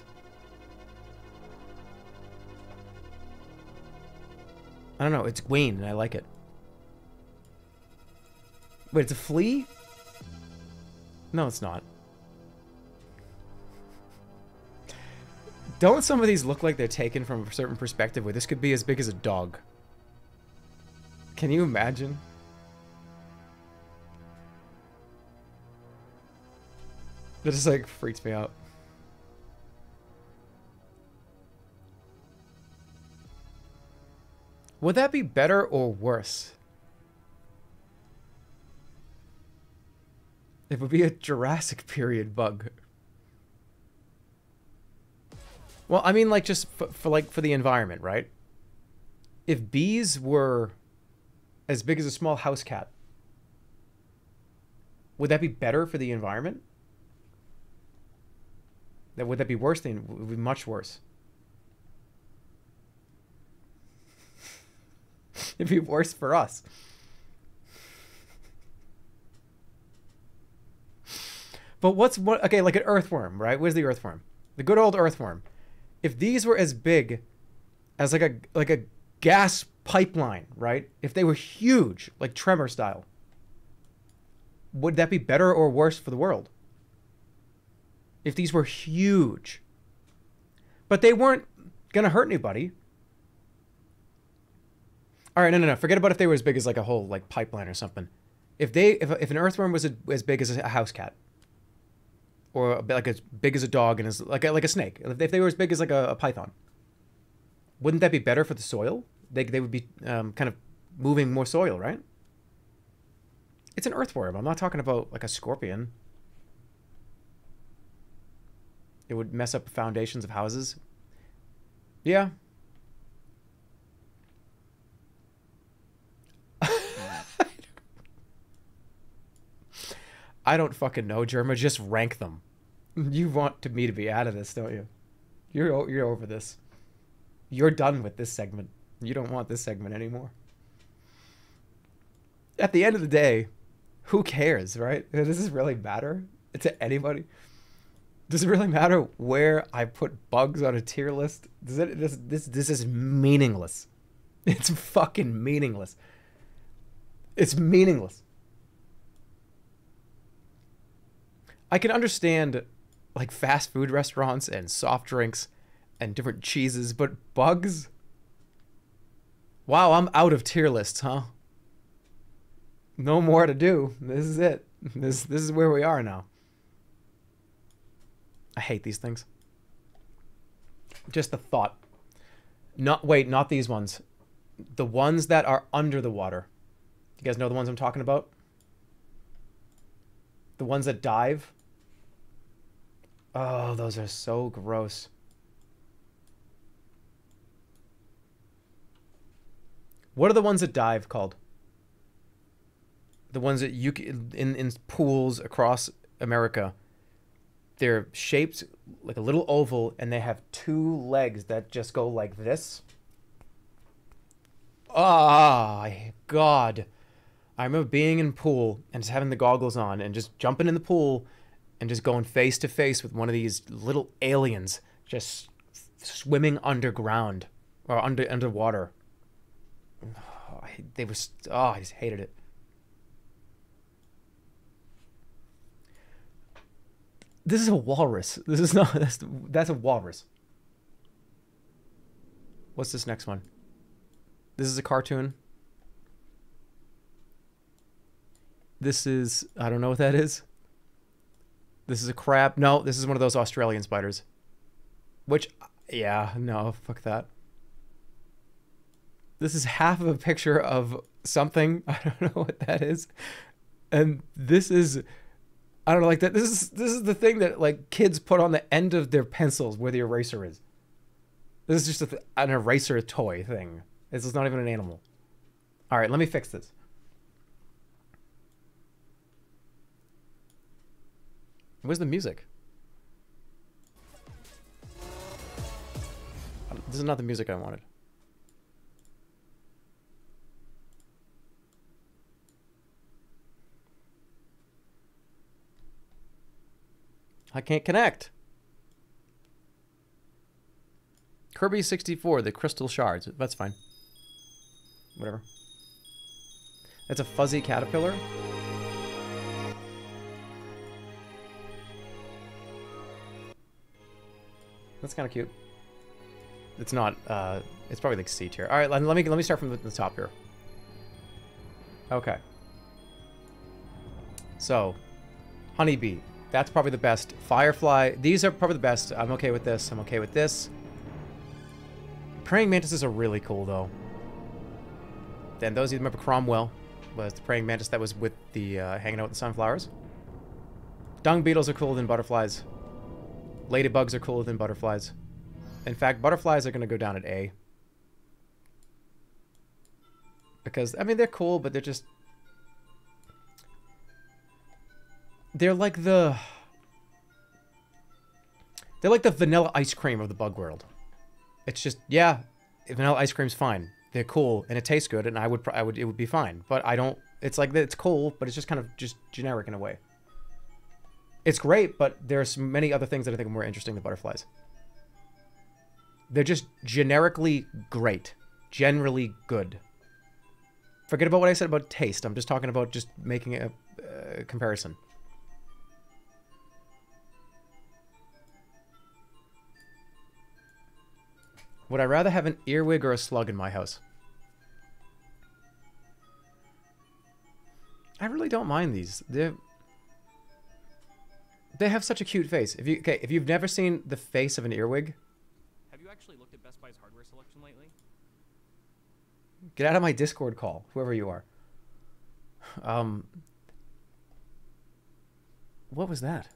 I don't know. It's Wayne, and I like it. Wait, it's a flea? No, it's not. Don't some of these look like they're taken from a certain perspective where this could be as big as a dog? Can you imagine? That just like freaks me out. Would that be better or worse? It would be a Jurassic period bug. Well, I mean, like, just for, for, like, for the environment, right? If bees were as big as a small house cat, would that be better for the environment? That would that be worse than would be much worse. It'd be worse for us. But what's what? Okay, like an earthworm, right? Where's the earthworm? The good old earthworm. If these were as big as like a like a gas pipeline, right? If they were huge, like tremor style, would that be better or worse for the world? If these were huge, but they weren't gonna hurt anybody. All right, no, no, no. Forget about if they were as big as like a whole like pipeline or something. If they, if, if an earthworm was a, as big as a house cat, or like as big as a dog and as like a, like a snake. If they were as big as like a, a python, wouldn't that be better for the soil? They they would be um, kind of moving more soil, right? It's an earthworm. I'm not talking about like a scorpion. It would mess up foundations of houses. Yeah. I don't fucking know, Jerma. Just rank them. You want to me to be out of this, don't you? You're you're over this. You're done with this segment. You don't want this segment anymore. At the end of the day, who cares, right? Does this really matter to anybody? Does it really matter where I put bugs on a tier list? Does it this this this is meaningless. It's fucking meaningless. It's meaningless. I can understand like fast food restaurants and soft drinks and different cheeses, but bugs? Wow, I'm out of tier lists, huh? No more to do. This is it. This this is where we are now. I hate these things. Just the thought. Not wait, not these ones. The ones that are under the water. You guys know the ones I'm talking about? The ones that dive. Oh, those are so gross. What are the ones that dive called? The ones that you in in pools across America. They're shaped like a little oval, and they have two legs that just go like this. Ah, oh, God. I remember being in pool and just having the goggles on and just jumping in the pool and just going face to face with one of these little aliens just swimming underground or under underwater. Oh, they were oh, I just hated it. This is a walrus. This is not that's that's a walrus. What's this next one? This is a cartoon. This is I don't know what that is. This is a crab. No, this is one of those Australian spiders. Which yeah, no, fuck that. This is half of a picture of something. I don't know what that is. And this is I don't know, like that. This is this is the thing that like kids put on the end of their pencils where the eraser is. This is just a, an eraser toy thing. This is not even an animal. All right, let me fix this. Where's the music? This is not the music I wanted. I can't connect. Kirby 64, the crystal shards. That's fine. Whatever. It's a fuzzy caterpillar. That's kind of cute. It's not, uh, it's probably like C tier. All right, let, me, let me start from the, top here. Okay. So, honeybee. That's probably the best. Firefly. These are probably the best. I'm okay with this. I'm okay with this. Praying mantises are really cool, though. Then those you remember Cromwell was the praying mantis that was with the uh, hanging out with the sunflowers. Dung beetles are cooler than butterflies. Ladybugs are cooler than butterflies. In fact, butterflies are going to go down at A. Because, I mean, they're cool, but they're just they're like the they're like the vanilla ice cream of the bug world. It's just yeah, vanilla ice cream's fine. They're cool and it tastes good, and I would I would it would be fine. But I don't. It's like it's cool, but it's just kind of just generic in a way. It's great, but there's many other things that I think are more interesting than butterflies. They're just generically great, generally good. Forget about what I said about taste. I'm just talking about just making a uh, comparison. Would I rather have an earwig or a slug in my house? I really don't mind these. They they have such a cute face. If you okay, if you've never seen the face of an earwig, have you actually looked at Best Buy's hardware selection lately? Get out of my Discord call, whoever you are. Um, what was that?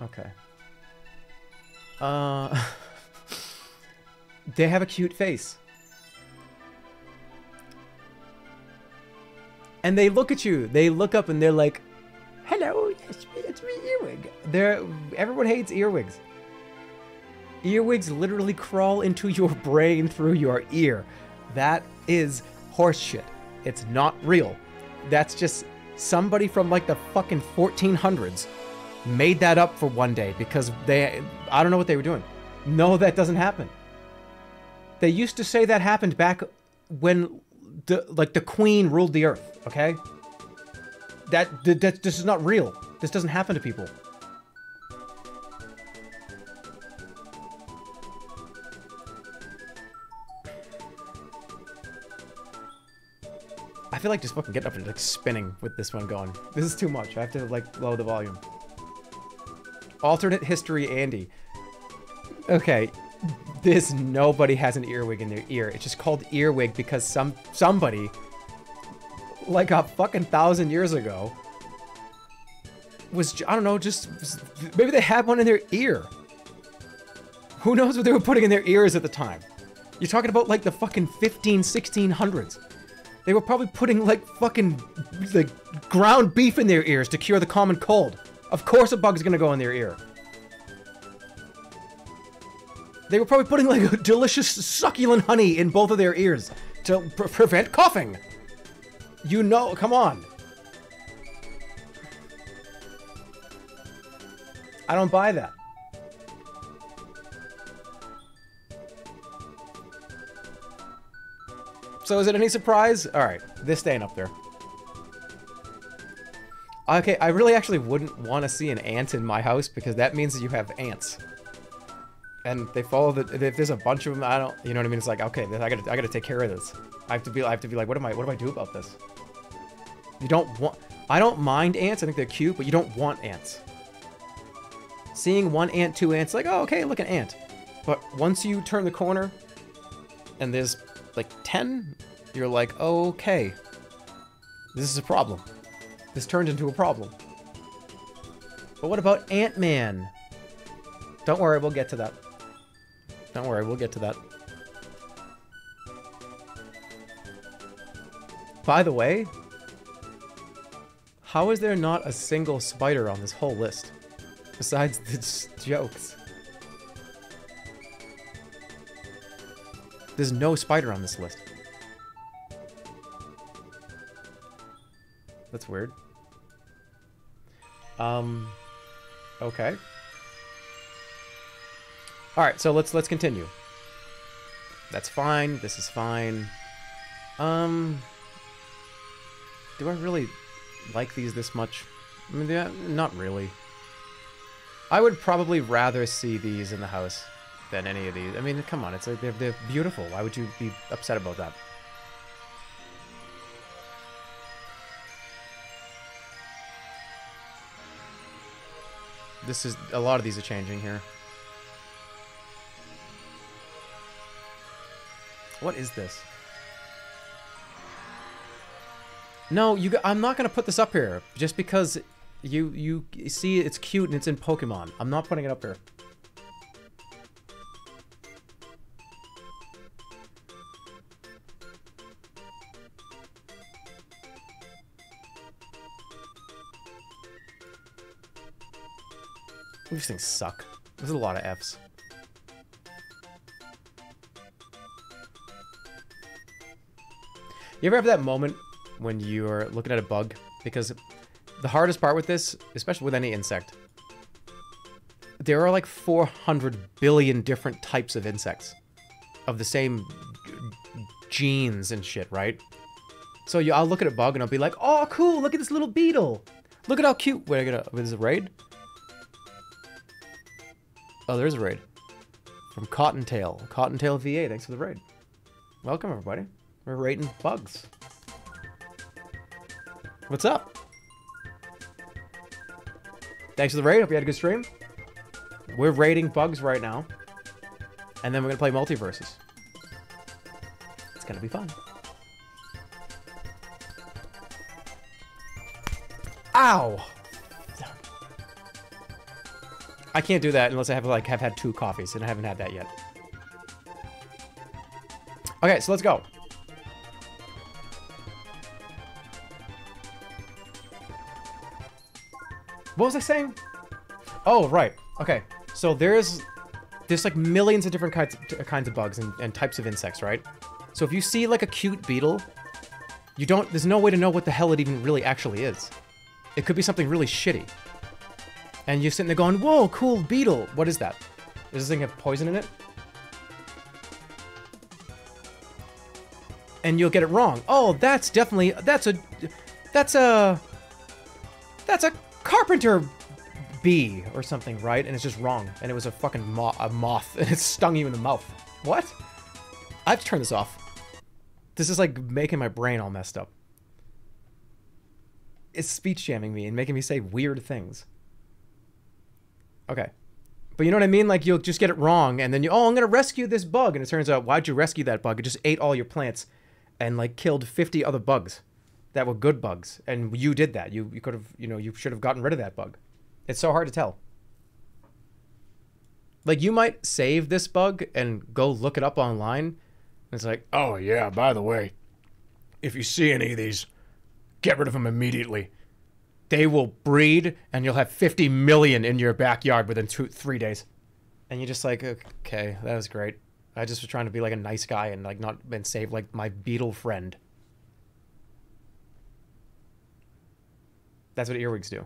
Okay. Uh, they have a cute face. And they look at you. They look up and they're like, "Hello, me, it's me, Earwig." They're everyone hates earwigs. Earwigs literally crawl into your brain through your ear. That is horseshit. It's not real. That's just somebody from like the fucking 1400s made that up for one day because they I don't know what they were doing. No, that doesn't happen. They used to say that happened back when the like the queen ruled the earth, okay? that, that, this is not real. This doesn't happen to people. I feel like just fucking getting up and like spinning with this one going. This is too much. I have to like lower the volume. Alternate history Andy. Okay, this nobody has an earwig in their ear. It's just called earwig because some somebody like a fucking thousand years ago was I don't know, just maybe they had one in their ear. Who knows what they were putting in their ears at the time? You're talking about like the fucking 15, 1600s. They were probably putting like fucking like ground beef in their ears to cure the common cold. Of course a bug's gonna go in their ear. They were probably putting like delicious succulent honey in both of their ears to pre prevent coughing. You know, come on. I don't buy that. So is it any surprise? All right, this staying up there. Okay, I really actually wouldn't want to see an ant in my house because that means that you have ants. And they follow the, if there's a bunch of them, I don't, you know what I mean? It's like, okay, I gotta, I gotta take care of this. I have to be, I have to be like, what am I, what do I do about this? You don't want, I don't mind ants, I think they're cute, but you don't want ants. Seeing one ant, two ants, like, oh, okay, look, an ant. But once you turn the corner and there's like 10, you're like, okay, this is a problem. This turned into a problem. But what about Ant-Man? Don't worry, we'll get to that. Don't worry, we'll get to that. By the way, how is there not a single spider on this whole list? Besides the jokes. There's no spider on this list. That's weird. Um, okay. All right, so let's let's continue. That's fine. This is fine. Um, do I really like these this much? I mean, yeah, not really. I would probably rather see these in the house than any of these. I mean, come on, it's like they're, they're beautiful. Why would you be upset about that? This is a lot of these are changing here. What is this? No, you. I'm not gonna put this up here just because you you see it's cute and it's in Pokemon. I'm not putting it up here. These things suck. There's a lot of Fs. You ever have that moment when you're looking at a bug? Because the hardest part with this, especially with any insect, there are like 400 billion different types of insects of the same genes and shit, right? So you, I'll look at a bug and I'll be like, oh, cool, look at this little beetle. Look at how cute. Wait, I gotta, oh, is a raid? Oh, there's a raid. From Cottontail. Cottontail VA, thanks for the raid. Welcome, everybody. We're rating bugs. What's up? Thanks for the raid. Hope you had a good stream. We're raiding bugs right now. And then we're going to play MultiVersus. It's going to be fun. Ow! I can't do that unless I have like have had two coffees, and I haven't had that yet. Okay, so let's go. What was I saying? Oh, right. Okay. So there's there's like millions of different kinds of, uh, kinds of bugs and, and types of insects, right? So if you see like a cute beetle, you don't there's no way to know what the hell it even really actually is. It could be something really shitty. And you're sitting there going, whoa, cool beetle. What is that? Does this thing have poison in it? And you'll get it wrong. Oh, that's definitely, that's a, that's a, That's a carpenter bee or something, right? And it's just wrong. And it was a fucking mo a moth, and it stung you in the mouth. What? I have to turn this off. This is like making my brain all messed up. It's speech jamming me and making me say weird things. Okay. But you know what I mean? Like you'll just get it wrong and then you oh I'm gonna rescue this bug and it turns out why'd you rescue that bug? It just ate all your plants and like killed fifty other bugs that were good bugs. And you did that. You you could have you know, you should have gotten rid of that bug. It's so hard to tell. Like you might save this bug and go look it up online. and it's like, oh yeah, by the way, if you see any of these, get rid of them immediately. They will breed, and you'll have 50 million in your backyard within two, three days. And you're just like, okay, that was great. I just was trying to be like a nice guy and like not and save like my beetle friend. That's what earwigs do.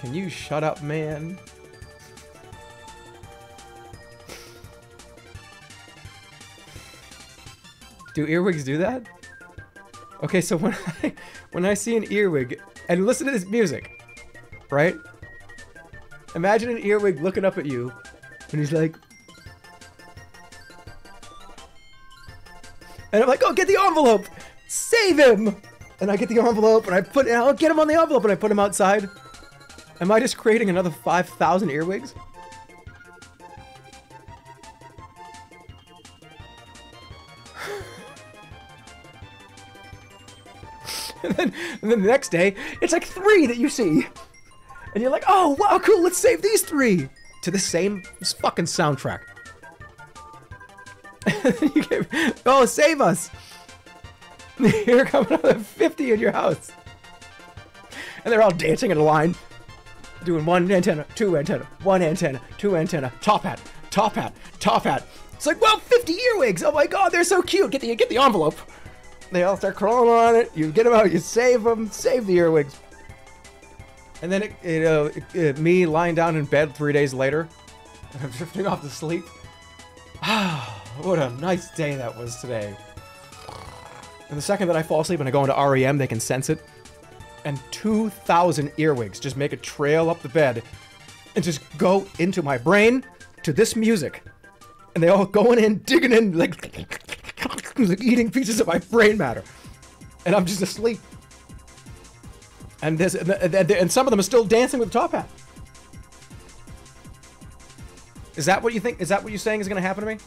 Can you shut up, man? Do earwigs do that? Okay, so when I when I see an earwig and listen to this music, right? Imagine an earwig looking up at you and he's like And I'm like, "Oh, get the envelope. Save him." And I get the envelope and I put I'll get him on the envelope and I put him outside. Am I just creating another 5,000 earwigs? and, then, and then the next day, it's like three that you see. And you're like, oh, wow, cool, let's save these three. To the same fucking soundtrack. You oh, save us. Here come another 50 in your house. And they're all dancing in a line doing one antenna, two antenna, one antenna, two antenna, top hat, top hat, top hat. It's like, well, 50 earwigs. Oh my god, they're so cute. Get the get the envelope. They all start crawling on it. You get them out. You save them. Save the earwigs. And then it, it, uh, it, it, me lying down in bed three days later, I'm drifting off to sleep. Ah, what a nice day that was today. And the second that I fall asleep and I go into REM, they can sense it and 2,000 earwigs just make a trail up the bed and just go into my brain to this music. And they all going in, digging in, like, like eating pieces of my brain matter. And I'm just asleep. And there's and some of them are still dancing with the top hat. Is that what you think? Is that what you're saying is going to happen to me?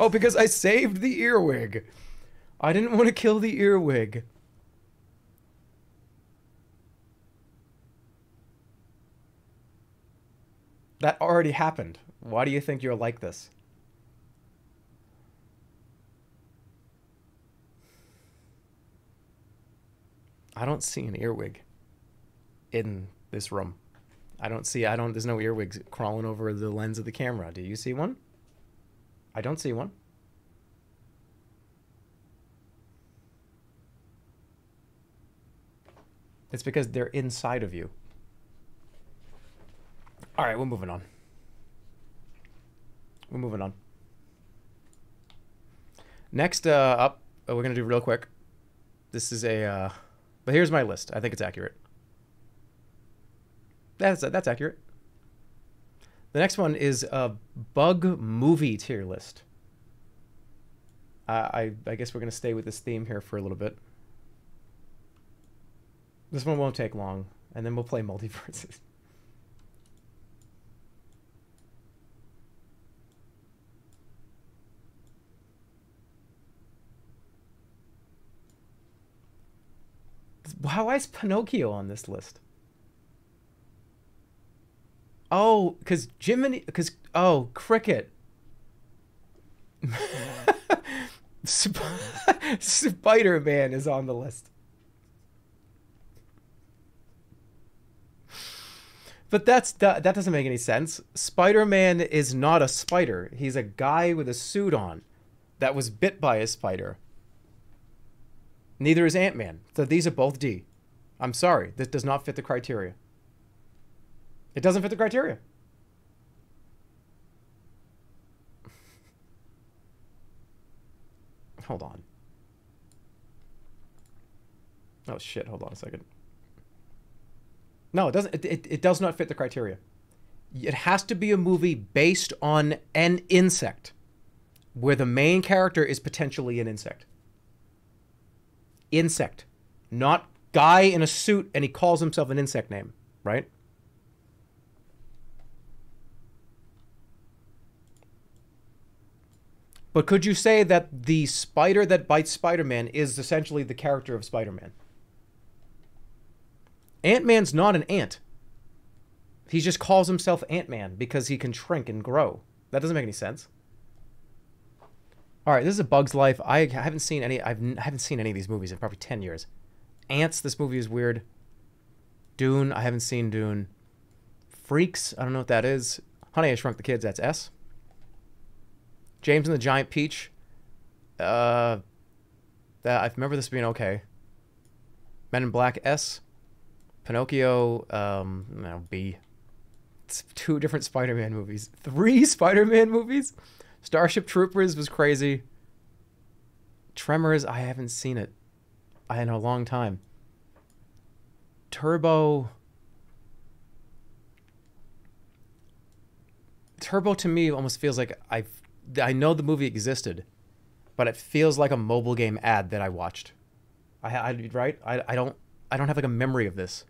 Oh, because I saved the earwig. I didn't want to kill the earwig. That already happened. Why do you think you're like this? I don't see an earwig in this room. I don't see, I don't, there's no earwigs crawling over the lens of the camera. Do you see one? I don't see one. It's because they're inside of you. All right, we're moving on. We're moving on. Next uh, up, uh, we're going to do real quick. This is a, uh, but here's my list. I think it's accurate. That's, that's accurate. The next one is a bug movie tier list. Uh, I, I guess we're going to stay with this theme here for a little bit. This one won't take long, and then we'll play MultiVersus. Why is Pinocchio on this list? Oh, because Jiminy, because oh, cricket. Spider Man is on the list. But that's that, that doesn't make any sense. Spider Man is not a spider. He's a guy with a suit on that was bit by a spider. Neither is Ant Man. So these are both D. I'm sorry. This does not fit the criteria. It doesn't fit the criteria. Hold on. Oh shit, hold on a second. No, it doesn't it, it, it does not fit the criteria. It has to be a movie based on an insect where the main character is potentially an insect. Insect. Not guy in a suit and he calls himself an insect name, right? But could you say that the spider that bites Spider Man is essentially the character of Spider Man? Ant Man's not an ant. He just calls himself Ant Man because he can shrink and grow. That doesn't make any sense. All right, this is a Bug's Life. I haven't seen any. I've, I haven't seen any of these movies in probably ten years. Ants. This movie is weird. Dune. I haven't seen Dune. Freaks. I don't know what that is. Honey, I Shrunk the Kids. That's S. James and the Giant Peach. Uh, that I remember this being okay. Men in Black S. Pinocchio. Um, no B. It's two different Spider-Man movies. Three Spider-Man movies. Starship Troopers was crazy. Tremors. I haven't seen it. In a long time. Turbo. Turbo to me almost feels like I've I know the movie existed, but it feels like a mobile game ad that I watched. I, I right? I, I don't I don't have like a memory of this.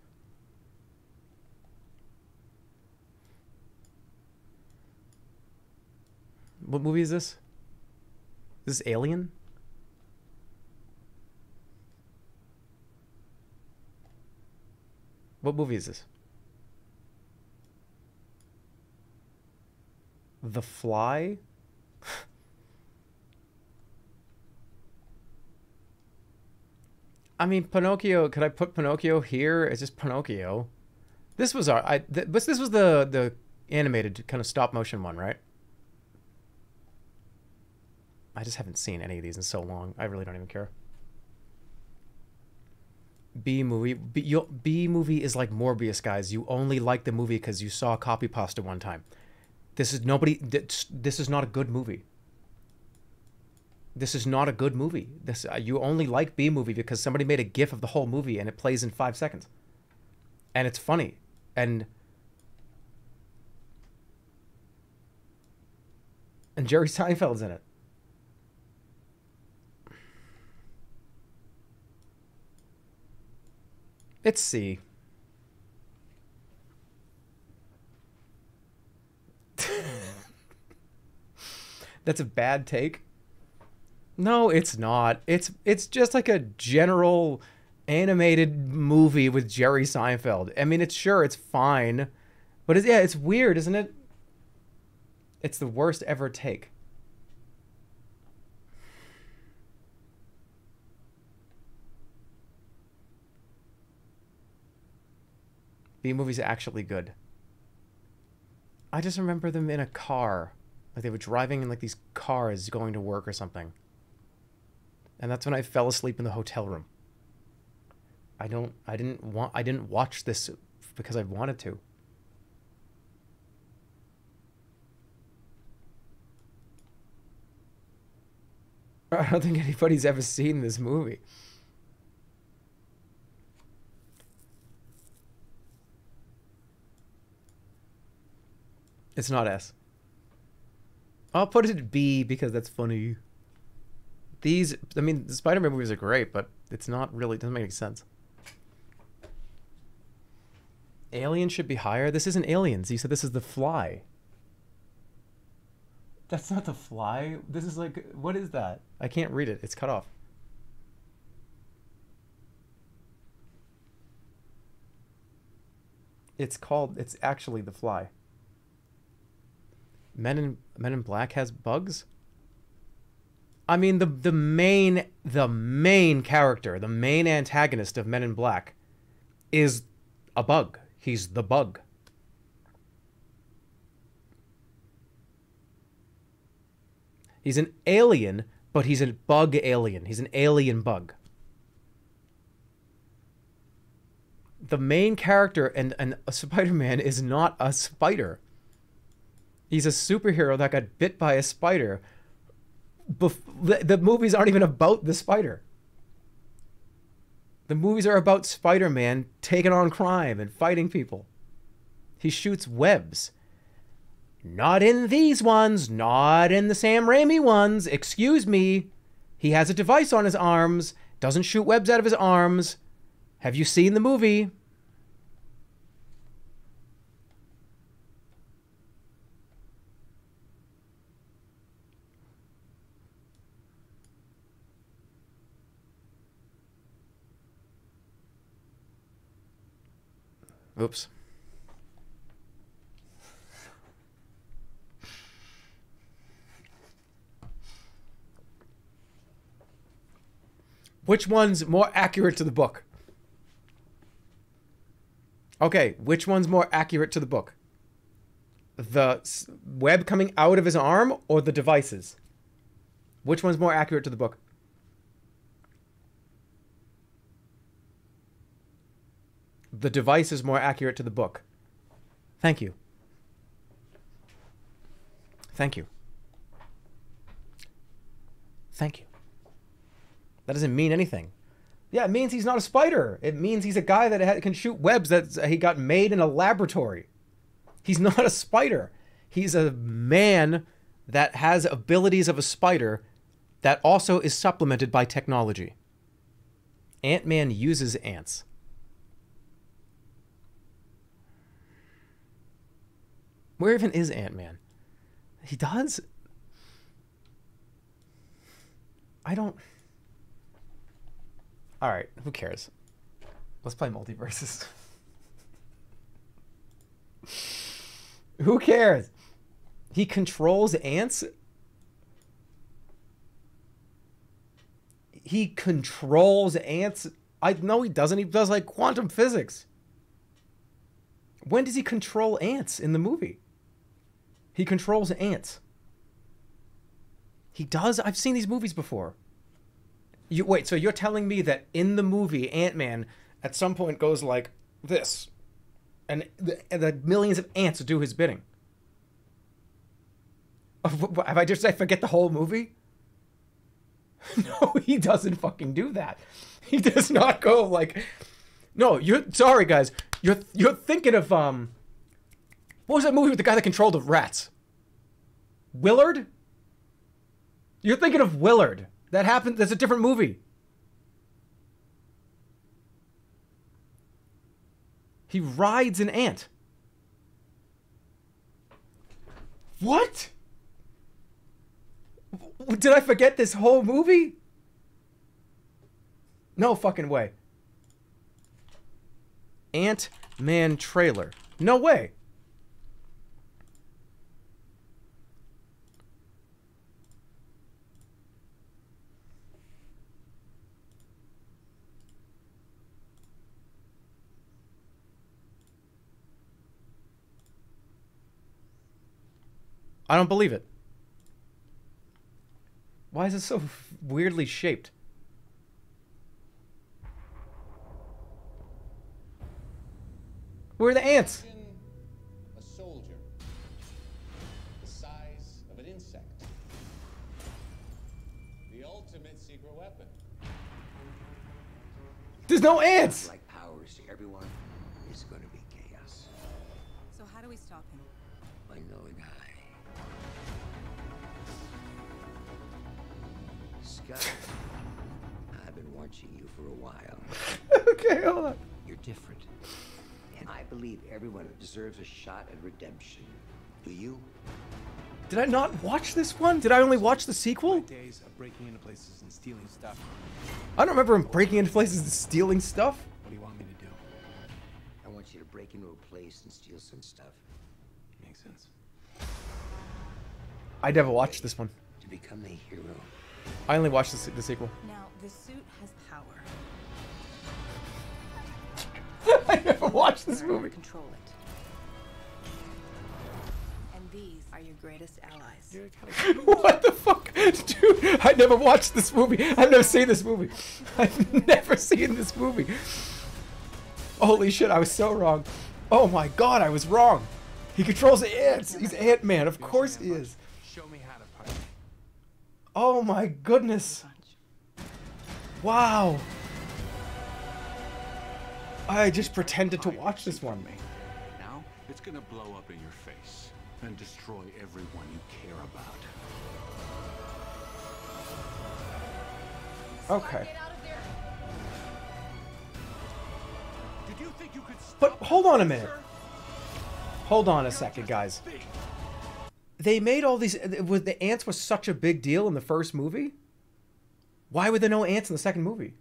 What movie is this? Is this Alien? What movie is this? The Fly? I mean, Pinocchio. Could I put Pinocchio here? It's just Pinocchio. This was our. I. Th- but this was the the animated kind of stop motion one, right? I just haven't seen any of these in so long. I really don't even care. B movie. B, B movie is like Morbius, guys. You only like the movie because you saw copy pasta one time. This is nobody. This, this is not a good movie. This is not a good movie. This uh, you only like B movie because somebody made a GIF of the whole movie and it plays in five seconds, and it's funny and and Jerry Seinfeld's in it. It's C. That's a bad take. No, it's not. It's it's just like a general animated movie with Jerry Seinfeld. I mean, it's sure it's fine, but it's, yeah, it's weird, isn't it? It's the worst ever take. B movies actually good. I just remember them in a car. Like they were driving in like these cars going to work or something. And that's when I fell asleep in the hotel room. I don't I didn't want I didn't watch this because I wanted to. I don't think anybody's ever seen this movie. It's not S. I'll put it B because that's funny. These, I mean, the Spider-Man movies are great, but it's not really, it doesn't make any sense. Alien should be higher. This isn't Aliens. You said this is The Fly. That's not The Fly. This is like, what is that? I can't read it. It's cut off. It's called, it's actually The Fly. Men in Men in Black has bugs? I mean the the main the main character, the main antagonist of Men in Black is a bug. He's the bug. He's an alien, but he's a bug alien. He's an alien bug. the main character and, and a Spider-Man is not a spider. He's a superhero that got bit by a spider. The, the movies aren't even about the spider. The movies are about Spider-Man taking on crime and fighting people. He shoots webs. Not in these ones, not in the Sam Raimi ones. Excuse me. He has a device on his arms, doesn't shoot webs out of his arms. Have you seen the movie? Oops. Which one's more accurate to the book? Okay, which one's more accurate to the book? The web coming out of his arm or the devices? Which one's more accurate to the book? The device is more accurate to the book. Thank you. Thank you. Thank you. That doesn't mean anything. Yeah, it means he's not a spider. It means he's a guy that can shoot webs that he got made in a laboratory. He's not a spider. He's a man that has abilities of a spider that also is supplemented by technology. Ant Man uses ants. Where even is Ant Man? He does? I don't. Alright, who cares? Let's play MultiVersus. who cares? He controls ants? He controls ants? I know he doesn't. He does like quantum physics. When does he control ants in the movie? He controls ants. He does? I've seen these movies before. You wait, so you're telling me that in the movie Ant-Man at some point goes like this and the, and the millions of ants do his bidding. Have I just I forget the whole movie? no, he doesn't fucking do that. He does not go like No, you're sorry guys. You're you're thinking of um what was that movie with the guy that controlled the rats? Willard? You're thinking of Willard. That happened. That's a different movie. He rides an ant. What? Did I forget this whole movie? No fucking way. Ant Man trailer. No way. I don't believe it. Why is it so weirdly shaped? Where are the ants? A soldier, the size of an insect, the ultimate secret weapon. There's no ants. Scott, I've been watching you for a while. okay, hold on. You're different. And I believe everyone deserves a shot at redemption. Do you? Did I not watch this one? Did I only watch the sequel? days of breaking into places and stealing stuff. I don't remember him breaking into places and stealing stuff. What do you want me to do? I want you to break into a place and steal some stuff Makes sense. I never watched this one. to become the hero. I only watched the, the sequel. Now, the suit has power. I never watched this movie. Control it. And these are your greatest allies. What the fuck? Dude, I never watched this movie. I've never seen this movie. I've never seen this movie. Holy shit, I was so wrong. Oh my god, I was wrong. He controls the ants. He's Ant Man. Of course he is. Show me how to punch. Oh my goodness. Wow. I just pretended to watch this one. Now, it's gonna blow up in your face and destroy everyone you care about. Okay. Did you think you could But hold on a minute. Hold on a second, guys. They made all these. The ants was such a big deal in the first movie? Why were there no ants in the second movie?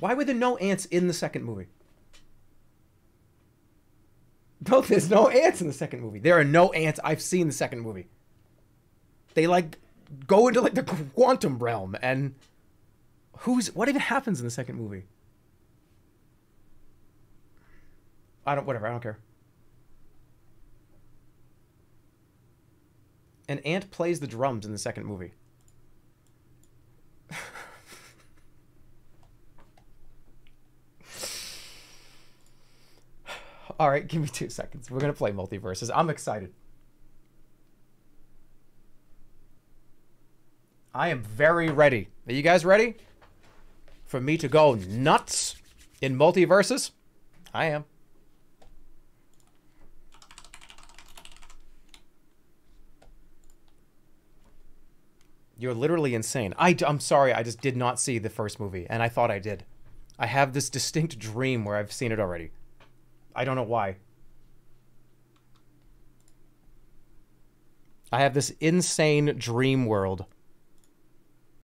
Why were there no ants in the second movie? No, there's no ants in the second movie. There are no ants. I've seen the second movie. They like go into like the quantum realm and who's what even happens in the second movie? I don't whatever, I don't care. An ant plays the drums in the second movie. All right, give me two seconds. We're gonna play MultiVersus. I'm excited. I am very ready. Are you guys ready? For me to go nuts in MultiVersus? I am. You're literally insane. I, am sorry, I just did not see the first movie, and I thought I did. I have this distinct dream where I've seen it already. I don't know why. I have this insane dream world